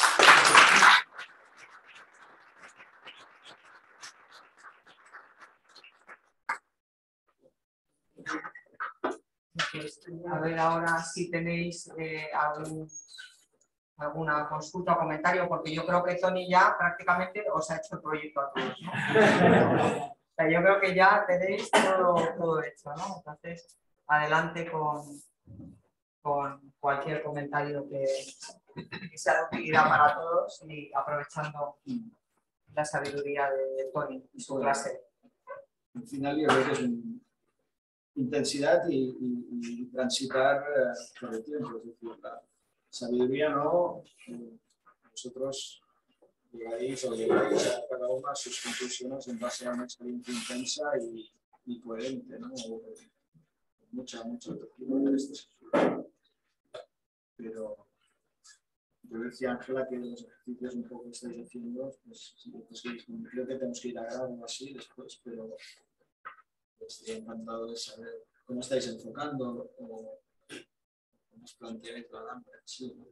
A ver ahora si tenéis eh, alguna consulta o comentario, porque yo creo que Tony ya prácticamente os ha hecho el proyecto a todos. yo creo que ya tenéis todo, todo hecho, ¿no? Entonces, adelante con, con cualquier comentario que, que sea de utilidad para todos y aprovechando la sabiduría de Tony y su clase. Al final yo creo que intensidad y, transitar eh, por el tiempo. Es decir, la sabiduría no, eh, nosotros llegáis a cada una sus conclusiones en base a una experiencia intensa y, y coherente, ¿no? Mucha, mucha autoestima este. Pero yo decía Ángela que los ejercicios un poco que estáis haciendo, pues, creo que tenemos que ir a grado así después, pero Estoy encantado de saber cómo estáis enfocando o cómo os planteáis la lámpara. Sí, ¿no?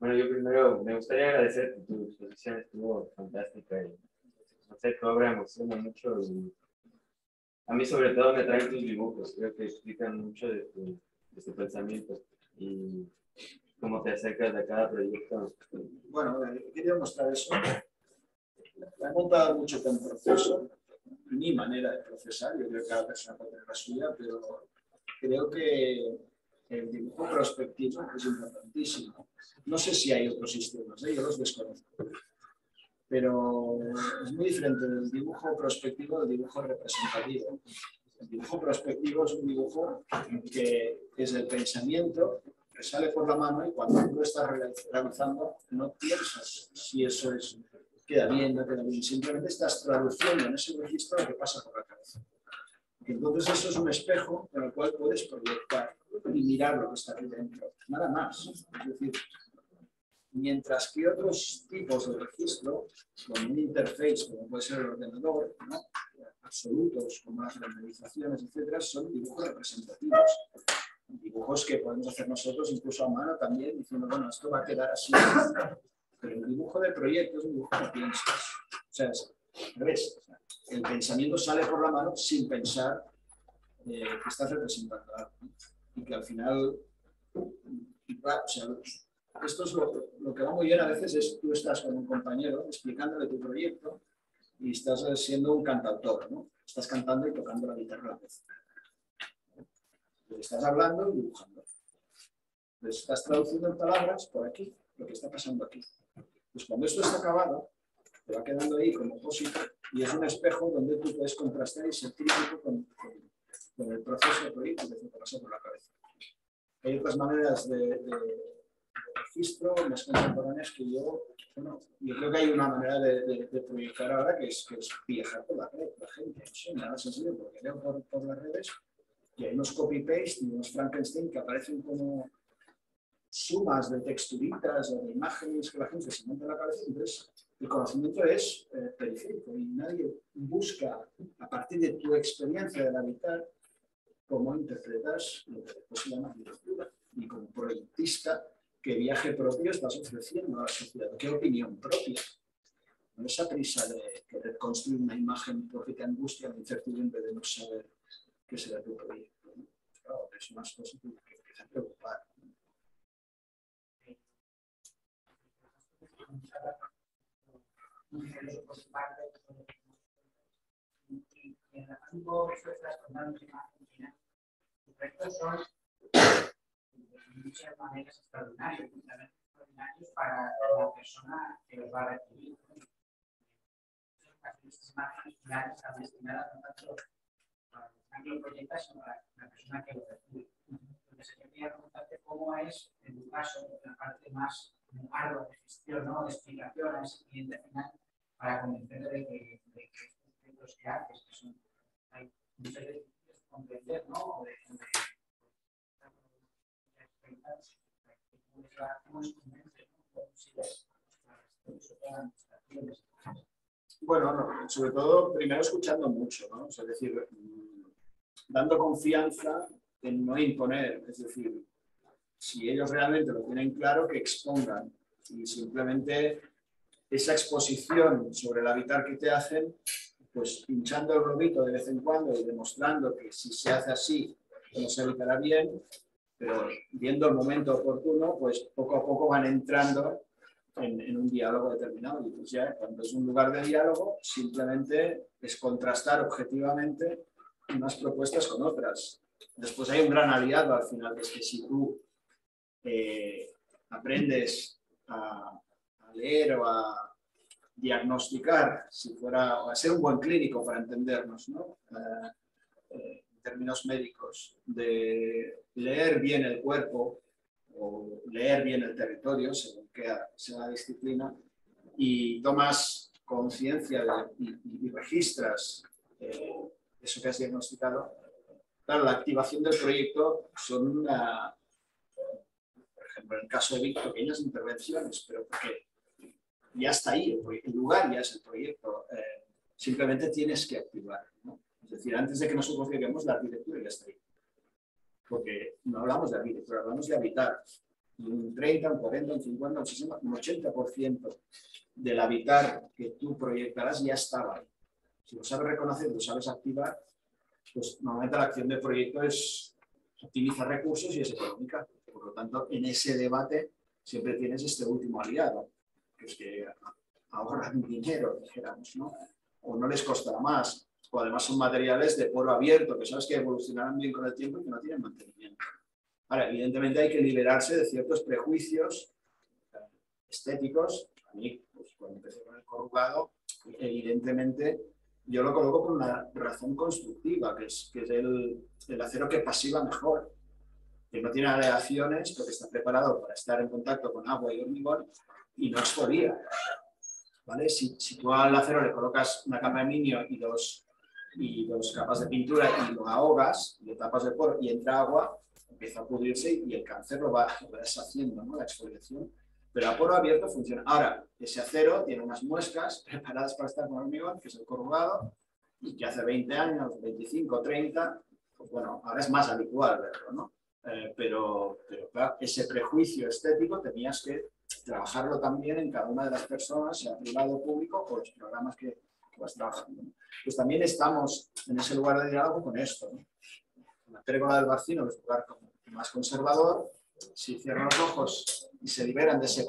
Bueno, yo primero me gustaría agradecer tu exposición, estuvo fantástica y no sé, tu obra emociona mucho y a mí sobre todo me traen tus dibujos, creo que explican mucho de tu, de tu pensamiento y cómo te acercas a cada proyecto. Bueno, quería mostrar eso he montado mucho con proceso, mi manera de procesar, yo creo que cada persona puede tener la suya, pero creo que el dibujo prospectivo es importantísimo. No sé si hay otros sistemas, ¿eh? yo los desconozco, pero es muy diferente del dibujo prospectivo del dibujo representativo. El dibujo prospectivo es un dibujo que es el pensamiento que sale por la mano y cuando tú lo estás realizando no piensas si eso es queda bien, no queda bien. Simplemente estás traduciendo en ese registro lo que pasa por la cabeza. Entonces eso es un espejo con el cual puedes proyectar y mirar lo que está aquí dentro. Nada más. Es decir, mientras que otros tipos de registro, con un interface como puede ser el ordenador, absolutos como las renderizaciones, etcétera, son dibujos representativos. Dibujos que podemos hacer nosotros incluso a mano también, diciendo, bueno, esto va a quedar así. Pero el dibujo de proyecto es un dibujo que piensas. O sea, es al revés. El pensamiento sale por la mano sin pensar eh, que estás representando algo. Y que al final, o sea, esto es lo, lo, que va muy bien a veces es tú estás con un compañero explicándole tu proyecto y estás siendo un cantautor, ¿no? Estás cantando y tocando la guitarra. Estás hablando y dibujando. Estás traduciendo en palabras por aquí lo que está pasando aquí. Pues cuando esto está acabado, te va quedando ahí como pósito y es un espejo donde tú puedes contrastar y ser crítico con, con, con el proceso de proyecto que te pasa por la cabeza. Hay otras maneras de, de, de registro más contemporáneas que yo, bueno, yo creo que hay una manera de, de, proyectar ahora que es, que es viajar por la red, la gente, no sé, nada sencillo porque leo por, por las redes y hay unos copy-paste y unos Frankenstein que aparecen como sumas de texturitas o de imágenes que la gente se monta en la cabeza, entonces el conocimiento es eh, periférico y nadie busca, a partir de tu experiencia de habitar, cómo interpretas lo que después se llama arquitectura y como proyectista, qué viaje propio estás ofreciendo a la sociedad, qué opinión propia. No esa prisa de querer construir una imagen porque te angustia la incertidumbre de no saber qué será tu proyecto. Claro, es más cosas que empieza a preocupar. Proyectos son de muchas maneras extraordinarios, extraordinarios para la persona que los va a recibir. Estas imágenes finales están destinadas no tanto para que lo proyecta, sino para la persona que lo recibe. Entonces, quería preguntarte cómo es, en tu caso, la parte más ardua de gestión, ¿no? de explicación a ese cliente final, para convencerle de que, de que estos proyectos que haces, que son, hay muchas veces comprender, ¿no? De, de, bueno, no, sobre todo, primero escuchando mucho, ¿no? es decir, mm, dando confianza en no imponer, es decir, si ellos realmente lo tienen claro, que expongan y simplemente esa exposición sobre el hábitat que te hacen, pues pinchando el globito de vez en cuando y demostrando que si se hace así, no se habitará bien, pero viendo el momento oportuno, pues poco a poco van entrando en, un diálogo determinado. Y pues ya cuando es un lugar de diálogo, simplemente es contrastar objetivamente unas propuestas con otras. Después hay un gran aliado al final, es que si tú eh, aprendes a, leer o a diagnosticar, si fuera, o a ser un buen clínico para entendernos, ¿no? Eh, eh, términos médicos, de leer bien el cuerpo o leer bien el territorio, según que sea la disciplina, y tomas conciencia y, registras eh, eso que has diagnosticado, claro, la activación del proyecto son, una, ejemplo, en el caso de Vic, pequeñas intervenciones, pero porque ya está ahí, el, lugar ya es el proyecto, eh, simplemente tienes que activar. Es decir, antes de que nosotros lleguemos, la arquitectura ya está ahí. Porque no hablamos de arquitectura, hablamos de habitar. un 30, un 40, un 50, un 60, un 80% del habitar que tú proyectarás ya estaba ahí. Si lo sabes reconocer, lo sabes activar, pues normalmente la acción del proyecto es optimizar recursos y es económica. Por lo tanto, en ese debate siempre tienes este último aliado, que es que ahorran dinero, dijéramos, ¿no? O no les costará más, o además son materiales de poro abierto, que sabes que evolucionarán bien con el tiempo y que no tienen mantenimiento. Ahora, evidentemente hay que liberarse de ciertos prejuicios eh, estéticos. A mí, pues, cuando empecé con el corrugado, evidentemente yo lo coloco por una razón constructiva, que es, que el, el acero que pasiva mejor, que no tiene aleaciones porque está preparado para estar en contacto con agua y hormigón y no exfolia. ¿Vale? Si, si, tú al acero le colocas una capa de minio y dos y dos capas de pintura y lo ahogas, le tapas de poro y entra agua, empieza a pudrirse y el cáncer lo va, deshaciendo, ¿no? la exfoliación. Pero a poro abierto funciona. Ahora, ese acero tiene unas muescas preparadas para estar con hormigón, que es el corrugado, y que hace 20 años, 25, 30, pues bueno, ahora es más habitual verlo, ¿no? Eh, pero, ese prejuicio estético tenías que trabajarlo también en cada una de las personas, sea privado o público, o los programas que, vas trabajando. Pues también estamos en ese lugar de diálogo con esto. La pérgola del vacino es un lugar más conservador. Si cierran los ojos y se liberan de ese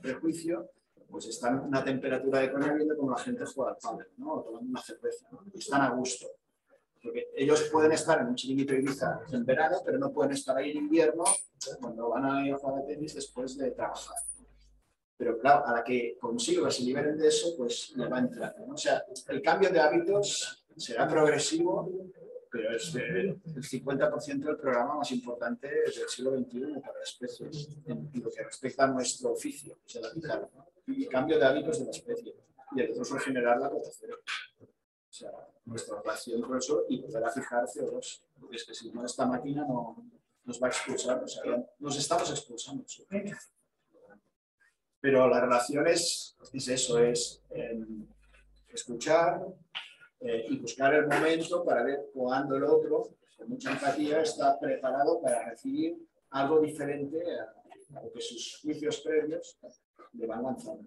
prejuicio, pues están a una temperatura de coña viendo como la gente juega al padre, ¿no? o tomando una cerveza, están a gusto. Porque ellos pueden estar en un chiringuito Ibiza en verano, pero no pueden estar ahí en invierno cuando van a ir a jugar a tenis después de trabajar. Pero claro, a la que consiga se liberen de eso, pues le va a entrar. ¿no? O sea, el cambio de hábitos será progresivo, pero es el 50% del programa más importante del siglo XXI para la especie, en lo que respecta a nuestro oficio, que es el habitar. El cambio de hábitos de la especie. Y el otro es regenerar la. O sea, nuestra relación con eso y poder a fijar CO2. Porque es que si no, esta máquina no, nos va a expulsar, o sea, nos estamos expulsando. Pero la relación es, es eso, es eh, escuchar eh, y buscar el momento para ver cuándo el otro, con mucha empatía, está preparado para recibir algo diferente a, lo que sus juicios previos le van lanzando.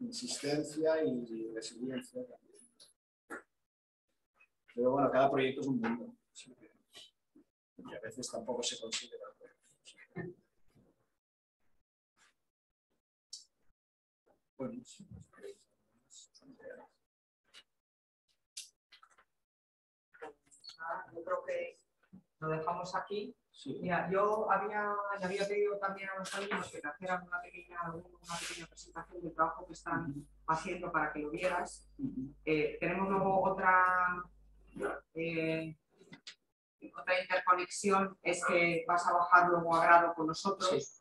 Insistencia y resiliencia. Pero bueno, cada proyecto es un mundo. Y a veces tampoco se considera. Bueno, yo creo que lo dejamos aquí. Mira, yo había, le había pedido también a los alumnos que te hicieran una pequeña, una pequeña presentación del trabajo que están haciendo para que lo vieras. Eh, tenemos luego otra, eh, otra interconexión, es que vas a bajar luego a grado con nosotros